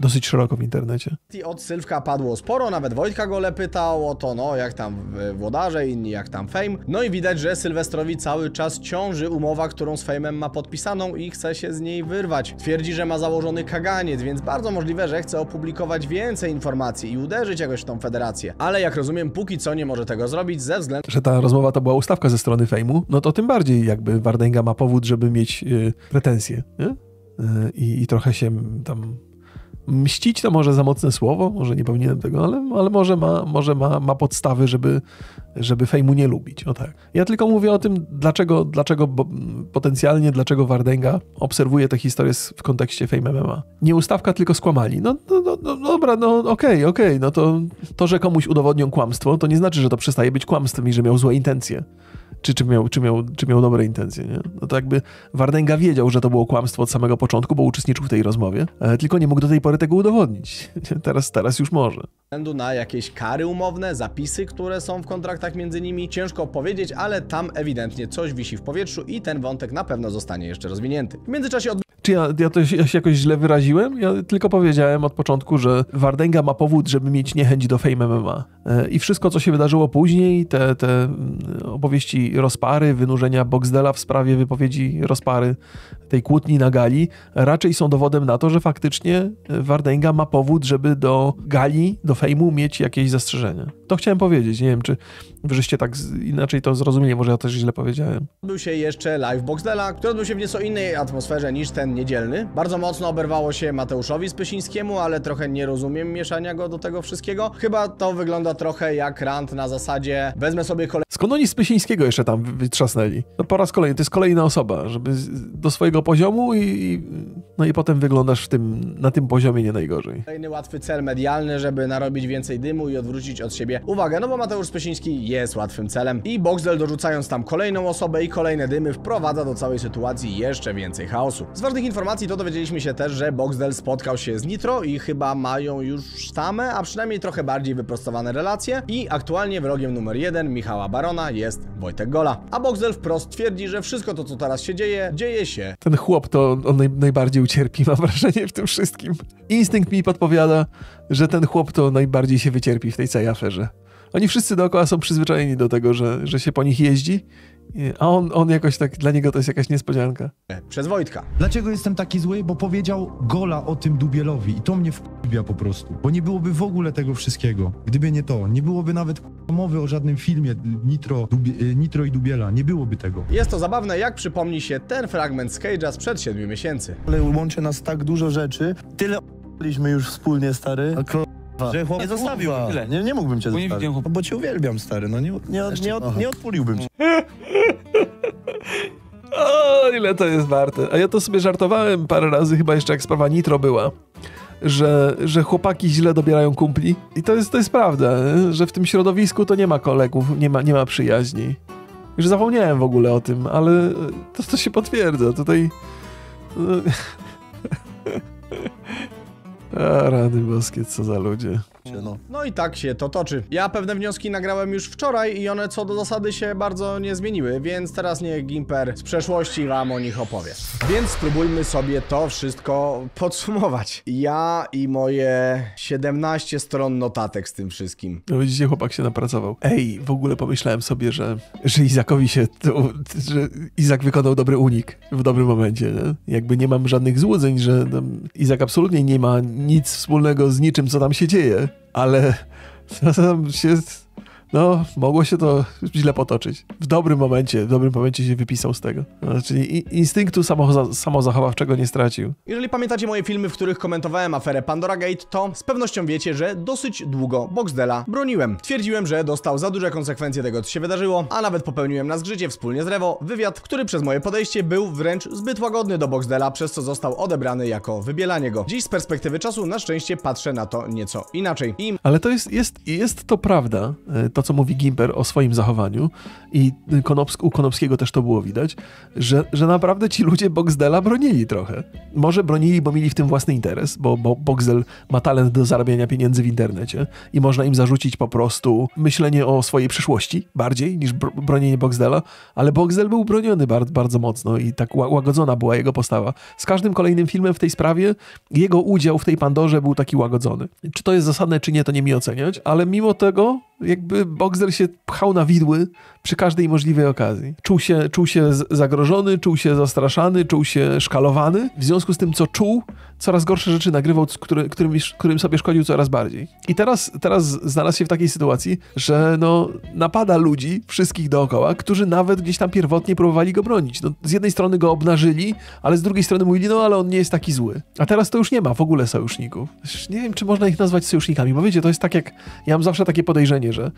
A: dosyć szeroko w internecie.
B: od Sylwka padło sporo, nawet Wojtka Gole pytał o to, no jak tam e, włodarze, inni jak tam Fame. No i widać, że Sylwestrowi cały czas ciąży umowa, którą z Fame'em ma podpisaną i chce się z niej wyrwać. Twierdzi, że ma założony kaganiec, więc bardzo możliwe, że chce opublikować więcej informacji i uderzyć jakoś w tą federację. Ale jak rozumiem, póki co nie może tego zrobić ze względu
A: Że ta rozmowa to była ustawka ze strony Fejmu, no to tym bardziej jakby Wardęga ma powód, żeby mieć y, pretensje, nie? Y, I trochę się tam Mścić to może za mocne słowo, może nie powinienem tego, ale, ale może, ma, może ma, ma podstawy, żeby, żeby fejmu nie lubić. O tak. Ja tylko mówię o tym, dlaczego, dlaczego bo, potencjalnie, dlaczego Wardenga obserwuje tę historię w kontekście Fame MMA. Nie ustawka, tylko skłamali. No, no, no, no dobra, no okej, okej, no to to, że komuś udowodnią kłamstwo, to nie znaczy, że to przestaje być kłamstwem i że miał złe intencje. Czy, czy, miał, czy, miał, czy miał dobre intencje, nie? No to jakby Wardenga wiedział, że to było kłamstwo od samego początku, bo uczestniczył w tej rozmowie, e, tylko nie mógł do tej pory tego udowodnić. Teraz, teraz już może.
B: względu na jakieś kary umowne, zapisy, które są w kontraktach między nimi. Ciężko powiedzieć, ale tam ewidentnie coś wisi w powietrzu i ten wątek na pewno zostanie jeszcze rozwinięty. W międzyczasie od
A: Czy ja, ja to się, ja się jakoś źle wyraziłem? Ja tylko powiedziałem od początku, że Wardenga ma powód, żeby mieć niechęć do Fame MMA. E, I wszystko, co się wydarzyło później, te, te mm, opowieści rozpary, wynurzenia Boxdela w sprawie wypowiedzi rozpary, tej kłótni na gali, raczej są dowodem na to, że faktycznie Wardenga ma powód, żeby do gali, do fejmu mieć jakieś zastrzeżenia. To chciałem powiedzieć. Nie wiem, czy żeście tak inaczej to zrozumieli, może ja też źle powiedziałem.
B: Odbył się jeszcze live Boxdela, który odbył się w nieco innej atmosferze niż ten niedzielny. Bardzo mocno oberwało się Mateuszowi Spysińskiemu, ale trochę nie rozumiem mieszania go do tego wszystkiego. Chyba to wygląda trochę jak rant na zasadzie wezmę sobie kolej
A: Skąd oni z Pysińskiego jeszcze tam wy- wytrzasnęli? No po raz kolejny, to jest kolejna osoba, żeby do swojego poziomu i, i no i potem wyglądasz w tym, na tym poziomie nie najgorzej.
B: Kolejny łatwy cel medialny, żeby narobić więcej dymu i odwrócić od siebie uwagę, no bo Mateusz Spysiński jest łatwym celem i Boxdel dorzucając tam kolejną osobę i kolejne dymy wprowadza do całej sytuacji jeszcze więcej chaosu. Z ważnych informacji to dowiedzieliśmy się też, że Boxdel spotkał się z Nitro i chyba mają już sztamę, a przynajmniej trochę bardziej wyprostowane relacje i aktualnie wrogiem numer jeden Michała Barona jest Wojtek Gola. A Boxdel wprost twierdzi, że wszystko to co teraz się dzieje, dzieje się
A: Ten chłop to on naj, najbardziej ucierpi, mam wrażenie, w tym wszystkim. Instynkt mi podpowiada, że ten chłop to najbardziej się wycierpi w tej całej aferze. Oni wszyscy dookoła są przyzwyczajeni do tego, że, że się po nich jeździ, a on, on jakoś tak, dla niego to jest jakaś niespodzianka.
B: przez Wojtka.
E: Dlaczego jestem taki zły? Bo powiedział Gola o tym Dubielowi i to mnie wkurwia po prostu. Bo nie byłoby w ogóle tego wszystkiego, gdyby nie to. Nie byłoby nawet mowy o żadnym filmie Nitro, Dubie, y, Nitro i Dubiela. Nie byłoby tego.
B: Jest to zabawne, jak przypomni się ten fragment z Cage'a sprzed 7 miesięcy.
M: Ale łączy nas tak dużo rzeczy. Tyle byliśmy już wspólnie, stary. A
N: Że chłop
M: nie zostawił tyle. Nie, nie mógłbym cię
N: Bo nie
M: zostawić.
N: widziałem
M: No bo cię uwielbiam, stary. No nie, nie, nie, od, nie odpuliłbym cię.
A: O, ile to jest warte. A ja to sobie żartowałem parę razy, chyba jeszcze jak sprawa Nitro była, że, że chłopaki źle dobierają kumpli. I to jest, to jest prawda, że w tym środowisku to nie ma kolegów, nie ma, nie ma przyjaźni. Już zapomniałem w ogóle o tym, ale to, to się potwierdza. Tutaj... A, rany boskie, co za ludzie.
M: No.
B: No i tak się to toczy. Ja pewne wnioski nagrałem już wczoraj i one co do zasady się bardzo nie zmieniły, więc teraz niech Gimper z przeszłości wam o nich opowie. Więc spróbujmy sobie to wszystko podsumować. Ja i moje 17 stron notatek z tym wszystkim.
A: No widzicie, chłopak się napracował. Ej, w ogóle pomyślałem sobie, że, że Izakowi się, to, że Izak wykonał dobry unik w dobrym momencie, nie? Jakby nie mam żadnych złudzeń, że tam, Izak absolutnie nie ma nic wspólnego z niczym, co tam się dzieje, ale tam się, no, mogło się to źle potoczyć. W dobrym momencie, w dobrym momencie się wypisał z tego. No, czyli instynktu samo, samozachowawczego nie stracił.
B: Jeżeli pamiętacie moje filmy, w których komentowałem aferę Pandora Gate, to z pewnością wiecie, że dosyć długo Boxdela broniłem. Twierdziłem, że dostał za duże konsekwencje tego, co się wydarzyło, a nawet popełniłem na zgrzycie wspólnie z Rewo wywiad, który przez moje podejście był wręcz zbyt łagodny do Boxdela, przez co został odebrany jako wybielanie go. Dziś z perspektywy czasu na szczęście patrzę na to nieco inaczej. I
A: Ale to jest, jest, jest to prawda, e, to co mówi Gimper o swoim zachowaniu i Konopsk, u Konopskiego też to było widać, że, że naprawdę ci ludzie Boxdela bronili trochę. Może bronili, bo mieli w tym własny interes, bo, bo Boxdel ma talent do zarabiania pieniędzy w internecie i można im zarzucić po prostu myślenie o swojej przyszłości bardziej niż br- bronienie Boxdela, ale Boxdel był broniony bardzo, bardzo mocno i tak ła- łagodzona była jego postawa. Z każdym kolejnym filmem w tej sprawie jego udział w tej Pandorze był taki łagodzony. Czy to jest zasadne, czy nie, to nie mi oceniać, ale mimo tego Jakby Boxer się pchał na widły przy każdej możliwej okazji. Czuł się, czuł się zagrożony, czuł się zastraszany, czuł się szkalowany. W związku z tym, co czuł, coraz gorsze rzeczy nagrywał, który, którym, którym sobie szkodził coraz bardziej. I teraz, teraz znalazł się w takiej sytuacji, że no, napada ludzi, wszystkich dookoła, którzy nawet gdzieś tam pierwotnie próbowali go bronić. No, z jednej strony go obnażyli, ale z drugiej strony mówili, no ale on nie jest taki zły. A teraz to już nie ma w ogóle sojuszników. Nie wiem, czy można ich nazwać sojusznikami, bo wiecie, to jest tak jak, ja mam zawsze takie podejrzenie, że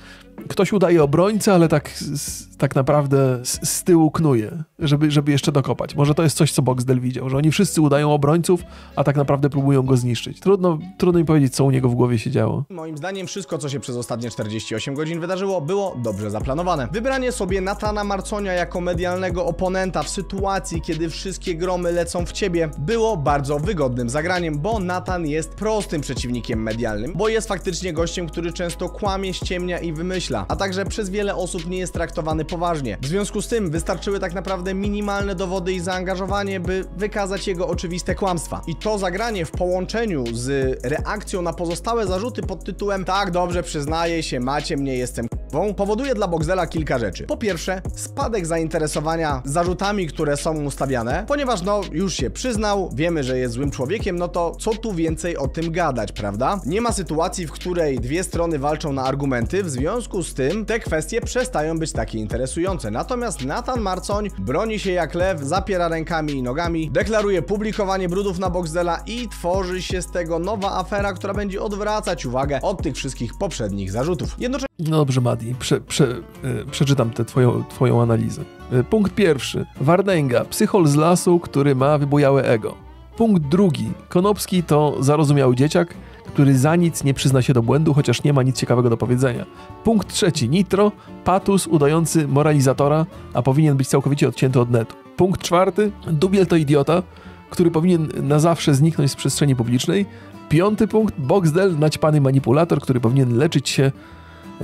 A: ktoś udaje obrońcę, ale tak, z, tak naprawdę z, z tyłu knuje, żeby, żeby jeszcze dokopać. Może to jest coś, co Boxdel widział, że oni wszyscy udają obrońców, a tak naprawdę próbują go zniszczyć. Trudno, trudno mi powiedzieć, co u niego w głowie się działo.
B: Moim zdaniem wszystko, co się przez ostatnie 48 godzin wydarzyło, było dobrze zaplanowane. Wybranie sobie Natana Marconia jako medialnego oponenta w sytuacji, kiedy wszystkie gromy lecą w ciebie, było bardzo wygodnym zagraniem, bo Natan jest prostym przeciwnikiem medialnym, bo jest faktycznie gościem, który często kłamie, ściemnia i wymyśla, a także przez wiele osób nie jest traktowany poważnie. W związku z tym wystarczyły tak naprawdę minimalne dowody i zaangażowanie, by wykazać jego oczywiste kłamstwa. I to zagranie w połączeniu z reakcją na pozostałe zarzuty pod tytułem Tak, dobrze, przyznaję się, macie mnie, jestem powoduje dla Boxdela kilka rzeczy. Po pierwsze, spadek zainteresowania zarzutami, które są mu stawiane, ponieważ no, już się przyznał, wiemy, że jest złym człowiekiem, no to co tu więcej o tym gadać, prawda? Nie ma sytuacji, w której dwie strony walczą na argumenty, w związku z tym te kwestie przestają być takie interesujące. Natomiast Nathan Marcoń broni się jak lew, zapiera rękami i nogami, deklaruje publikowanie brudów na Boxdela i tworzy się z tego nowa afera, która będzie odwracać uwagę od tych wszystkich poprzednich zarzutów. Jednocześnie
A: No dobrze, Madi, prze, prze, e, przeczytam tę twoją, twoją analizę. E, Punkt pierwszy. Wardęga, psychol z lasu, który ma wybujałe ego. Punkt drugi. Konopski to zarozumiały dzieciak, który za nic nie przyzna się do błędu, chociaż nie ma nic ciekawego do powiedzenia. Punkt trzeci. Nitro, patus udający moralizatora, a powinien być całkowicie odcięty od netu. Punkt czwarty. Dubiel to idiota, który powinien na zawsze zniknąć z przestrzeni publicznej. Piąty punkt. Boxdel, naćpany manipulator, który powinien leczyć się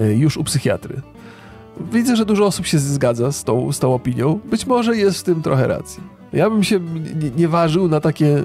A: już u psychiatry. Widzę, że dużo osób się zgadza z tą, z tą opinią. Być może jest w tym trochę racji. Ja bym się nie, nie ważył na takie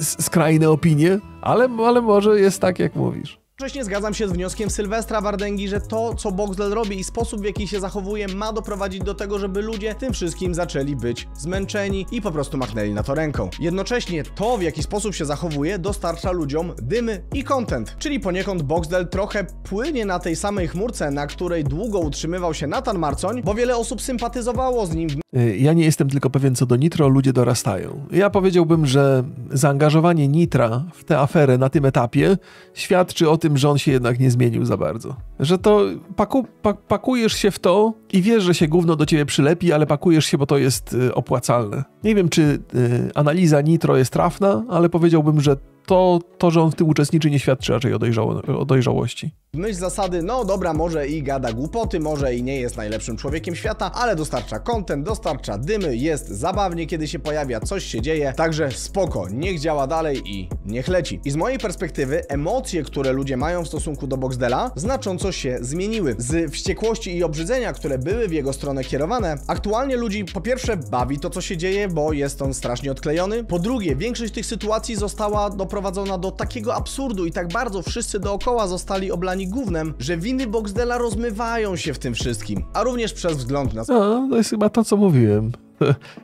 A: s- skrajne opinie, ale, ale może jest tak, jak mówisz.
B: Jednocześnie zgadzam się z wnioskiem Sylwestra Wardęgi, że to, co Boxdel robi i sposób, w jaki się zachowuje, ma doprowadzić do tego, żeby ludzie tym wszystkim zaczęli być zmęczeni i po prostu machnęli na to ręką. Jednocześnie to, w jaki sposób się zachowuje, dostarcza ludziom dymy i content. Czyli poniekąd Boxdel trochę płynie na tej samej chmurce, na której długo utrzymywał się Nathan Marcoń, bo wiele osób sympatyzowało z nim
A: Y, Ja nie jestem tylko pewien co do Nitro, ludzie dorastają. Ja powiedziałbym, że zaangażowanie Nitra w tę aferę na tym etapie świadczy o tym, że on się jednak nie zmienił za bardzo. Że to paku, pa, pakujesz się w to i wiesz, że się gówno do ciebie przylepi, ale pakujesz się, bo to jest y, opłacalne. Nie wiem, czy y, analiza Nitro jest trafna, ale powiedziałbym, że to, to, że on w tym uczestniczy, nie świadczy raczej o, dojrzało, o dojrzałości.
B: Myśl zasady, no dobra, może i gada głupoty, może i nie jest najlepszym człowiekiem świata, ale dostarcza content, dostarcza dymy, jest zabawnie, kiedy się pojawia, coś się dzieje, także spoko, niech działa dalej i niech leci. I z mojej perspektywy, emocje, które ludzie mają w stosunku do Boxdela, znacząco się zmieniły. Z wściekłości i obrzydzenia, które były w jego stronę kierowane, aktualnie ludzi po pierwsze bawi to, co się dzieje, bo jest on strasznie odklejony, po drugie, większość tych sytuacji została doprowadzona do takiego absurdu i tak bardzo wszyscy dookoła zostali oblani gównem, że winy Boxdela rozmywają się w tym wszystkim, a również przez wzgląd na
A: No, to jest chyba to, co mówiłem.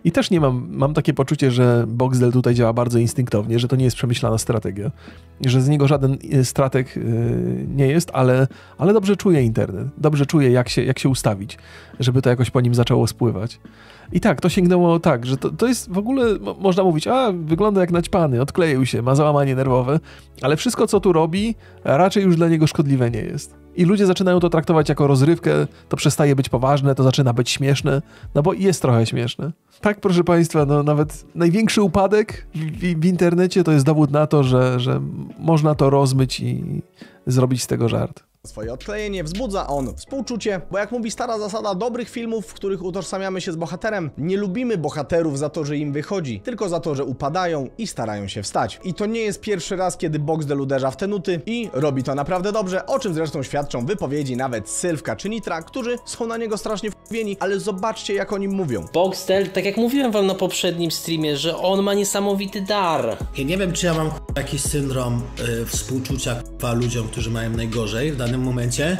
A: I też nie mam, mam takie poczucie, że Boxdel tutaj działa bardzo instynktownie, że to nie jest przemyślana strategia, że z niego żaden y, strateg y, nie jest, ale, ale dobrze czuje internet, dobrze czuje, jak się, jak się ustawić, żeby to jakoś po nim zaczęło spływać. I tak, to sięgnęło tak, że to, to jest w ogóle, mo- można mówić, a wygląda jak naćpany, odkleił się, ma załamanie nerwowe, ale wszystko, co tu robi, raczej już dla niego szkodliwe nie jest. I ludzie zaczynają to traktować jako rozrywkę, to przestaje być poważne, to zaczyna być śmieszne, no bo jest trochę śmieszne. Tak, proszę Państwa, no nawet największy upadek w, w, internecie to jest dowód na to, że, że można to rozmyć i zrobić z tego żart.
B: Swoje odklejenie wzbudza on współczucie, bo jak mówi stara zasada dobrych filmów, w których utożsamiamy się z bohaterem, nie lubimy bohaterów za to, że im wychodzi, tylko za to, że upadają i starają się wstać. I to nie jest pierwszy raz, kiedy Boxdel uderza w te nuty i robi to naprawdę dobrze, o czym zresztą świadczą wypowiedzi nawet Sylwka czy Nitra, którzy są na niego strasznie wkurwieni, ale zobaczcie jak o nim mówią.
G: Boxtel, tak jak mówiłem wam na poprzednim streamie, że on ma niesamowity dar.
F: Ja nie wiem, czy ja mam jakiś syndrom y, współczucia ludziom, którzy mają najgorzej w danym momencie,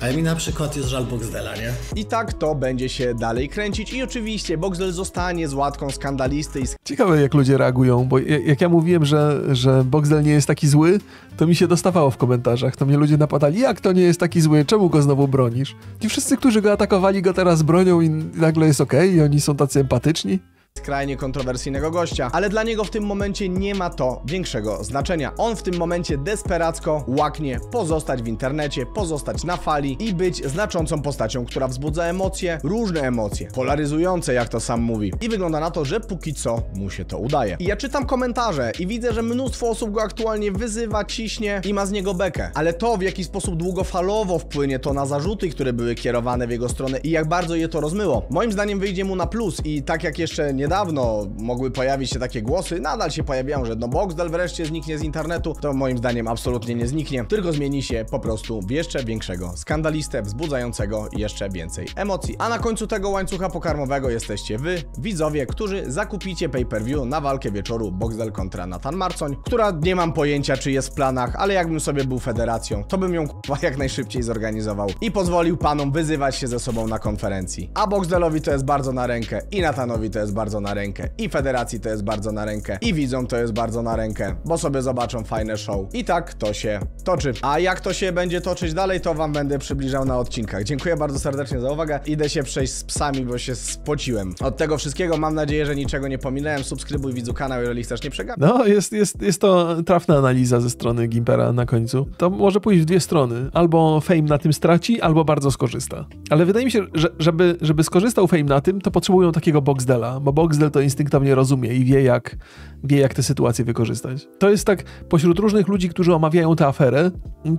F: Ale mi na przykład jest żal Boxdela, nie?
B: I tak to będzie się dalej kręcić i oczywiście Boxdel zostanie z łatką skandalisty i
A: Ciekawe jak ludzie reagują, bo ja- jak ja mówiłem, że, że Boxdel nie jest taki zły, to mi się dostawało w komentarzach. To mnie ludzie napadali, jak to nie jest taki zły, czemu go znowu bronisz? Ci wszyscy, którzy go atakowali, go teraz bronią i nagle jest okej i oni są tacy empatyczni.
B: Skrajnie kontrowersyjnego gościa, ale dla niego w tym momencie nie ma to większego znaczenia. On w tym momencie desperacko łaknie pozostać w internecie, pozostać na fali i być znaczącą postacią, która wzbudza emocje, różne emocje, polaryzujące jak to sam mówi. I wygląda na to, że póki co mu się to udaje. I ja czytam komentarze i widzę, że mnóstwo osób go aktualnie wyzywa, ciśnie i ma z niego bekę. Ale to w jaki sposób długofalowo wpłynie to na zarzuty, które były kierowane w jego stronę i jak bardzo je to rozmyło. Moim zdaniem wyjdzie mu na plus i tak jak jeszcze niedawno mogły pojawić się takie głosy, nadal się pojawiają, że no Boxdel wreszcie zniknie z internetu, to moim zdaniem absolutnie nie zniknie, tylko zmieni się po prostu w jeszcze większego skandalistę, wzbudzającego jeszcze więcej emocji. A na końcu tego łańcucha pokarmowego jesteście wy, widzowie, którzy zakupicie pay-per-view na walkę wieczoru Boxdel kontra Nathan Marcoń, która nie mam pojęcia czy jest w planach, ale jakbym sobie był federacją, to bym ją k***a jak najszybciej zorganizował i pozwolił panom wyzywać się ze sobą na konferencji. A Boxdelowi to jest bardzo na rękę i Nathanowi to jest bardzo na rękę i federacji to jest bardzo na rękę i widzom to jest bardzo na rękę, bo sobie zobaczą fajne show. I tak to się toczy. A jak to się będzie toczyć dalej, to wam będę przybliżał na odcinkach. Dziękuję bardzo serdecznie za uwagę. Idę się przejść z psami, bo się spociłem. Od tego wszystkiego mam nadzieję, że niczego nie pominąłem. Subskrybuj widzu kanał, jeżeli chcesz nie przegapić.
A: No, jest, jest, jest to trafna analiza ze strony Gimpera na końcu. To może pójść w dwie strony. Albo Fame na tym straci, albo bardzo skorzysta. Ale wydaje mi się, że żeby, żeby skorzystał Fame na tym, to potrzebują takiego Boxdela, bo Boxdel to instynktownie rozumie i wie jak, wie, jak tę sytuację wykorzystać. To jest tak, pośród różnych ludzi, którzy omawiają tę aferę,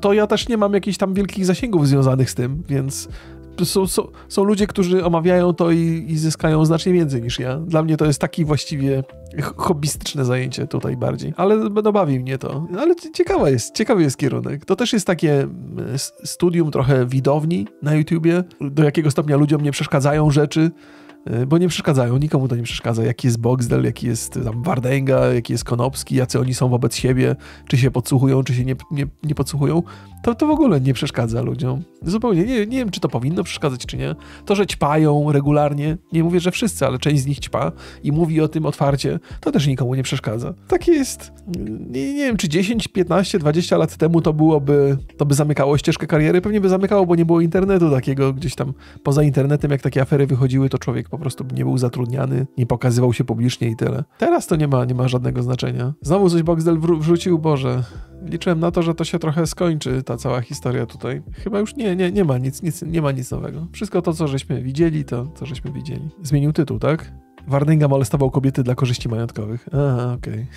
A: to ja też nie mam jakichś tam wielkich zasięgów związanych z tym, więc są, są, są ludzie, którzy omawiają to i, i zyskają znacznie więcej niż ja. Dla mnie to jest taki właściwie hobbystyczne zajęcie tutaj bardziej. Ale no, bawi mnie to. Ale cie- ciekawa jest, ciekawy jest kierunek. To też jest takie mm, studium trochę widowni na YouTubie, do jakiego stopnia ludziom nie przeszkadzają rzeczy, bo nie przeszkadzają, nikomu to nie przeszkadza. Jaki jest Boxdel, jaki jest tam Wardęga, jaki jest Konopski, jacy oni są wobec siebie, czy się podsłuchują, czy się nie, nie, nie podsłuchują, to, to w ogóle nie przeszkadza ludziom. Zupełnie. Nie, nie wiem, czy to powinno przeszkadzać, czy nie. To, że ćpają regularnie, nie mówię, że wszyscy, ale część z nich ćpa i mówi o tym otwarcie, to też nikomu nie przeszkadza. Tak jest. Nie, nie wiem, czy 10, 15, 20 lat temu to byłoby, to by zamykało ścieżkę kariery? Pewnie by zamykało, bo nie było internetu takiego gdzieś tam poza internetem, jak takie afery wychodziły, to człowiek po prostu nie był zatrudniany, nie pokazywał się publicznie i tyle. Teraz to nie ma, nie ma żadnego znaczenia. Znowu coś Boxdel wrzucił, Boże. Liczyłem na to, że to się trochę skończy, ta cała historia tutaj. Chyba już nie, nie, nie ma nic, nic, nie ma nic nowego. Wszystko to, co żeśmy widzieli, to, co żeśmy widzieli. Zmienił tytuł, tak? Warnynga molestował kobiety dla korzyści majątkowych. Aha, okej.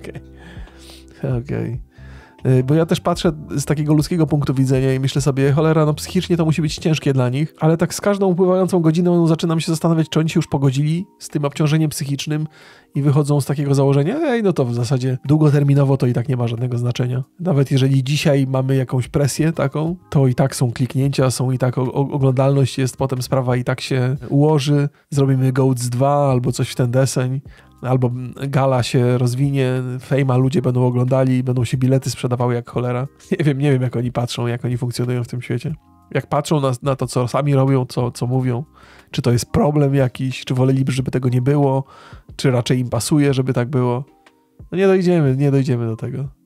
A: Okej. Okej. Y, Bo ja też patrzę z takiego ludzkiego punktu widzenia i myślę sobie, cholera, no psychicznie to musi być ciężkie dla nich, ale tak z każdą upływającą godziną zaczynam się zastanawiać, czy oni się już pogodzili z tym obciążeniem psychicznym i wychodzą z takiego założenia, ej, no to w zasadzie długoterminowo to i tak nie ma żadnego znaczenia. Nawet jeżeli dzisiaj mamy jakąś presję taką, to i tak są kliknięcia, są i tak oglądalność jest, potem sprawa i tak się ułoży, zrobimy Goats 2 albo coś w ten deseń, albo gala się rozwinie, fejma ludzie będą oglądali, będą się bilety sprzedawały jak cholera. Nie wiem, nie wiem jak oni patrzą, jak oni funkcjonują w tym świecie. Jak patrzą na, na to, co sami robią, co, co mówią, czy to jest problem jakiś, czy woleliby, żeby tego nie było, czy raczej im pasuje, żeby tak było. No nie dojdziemy, nie dojdziemy do tego.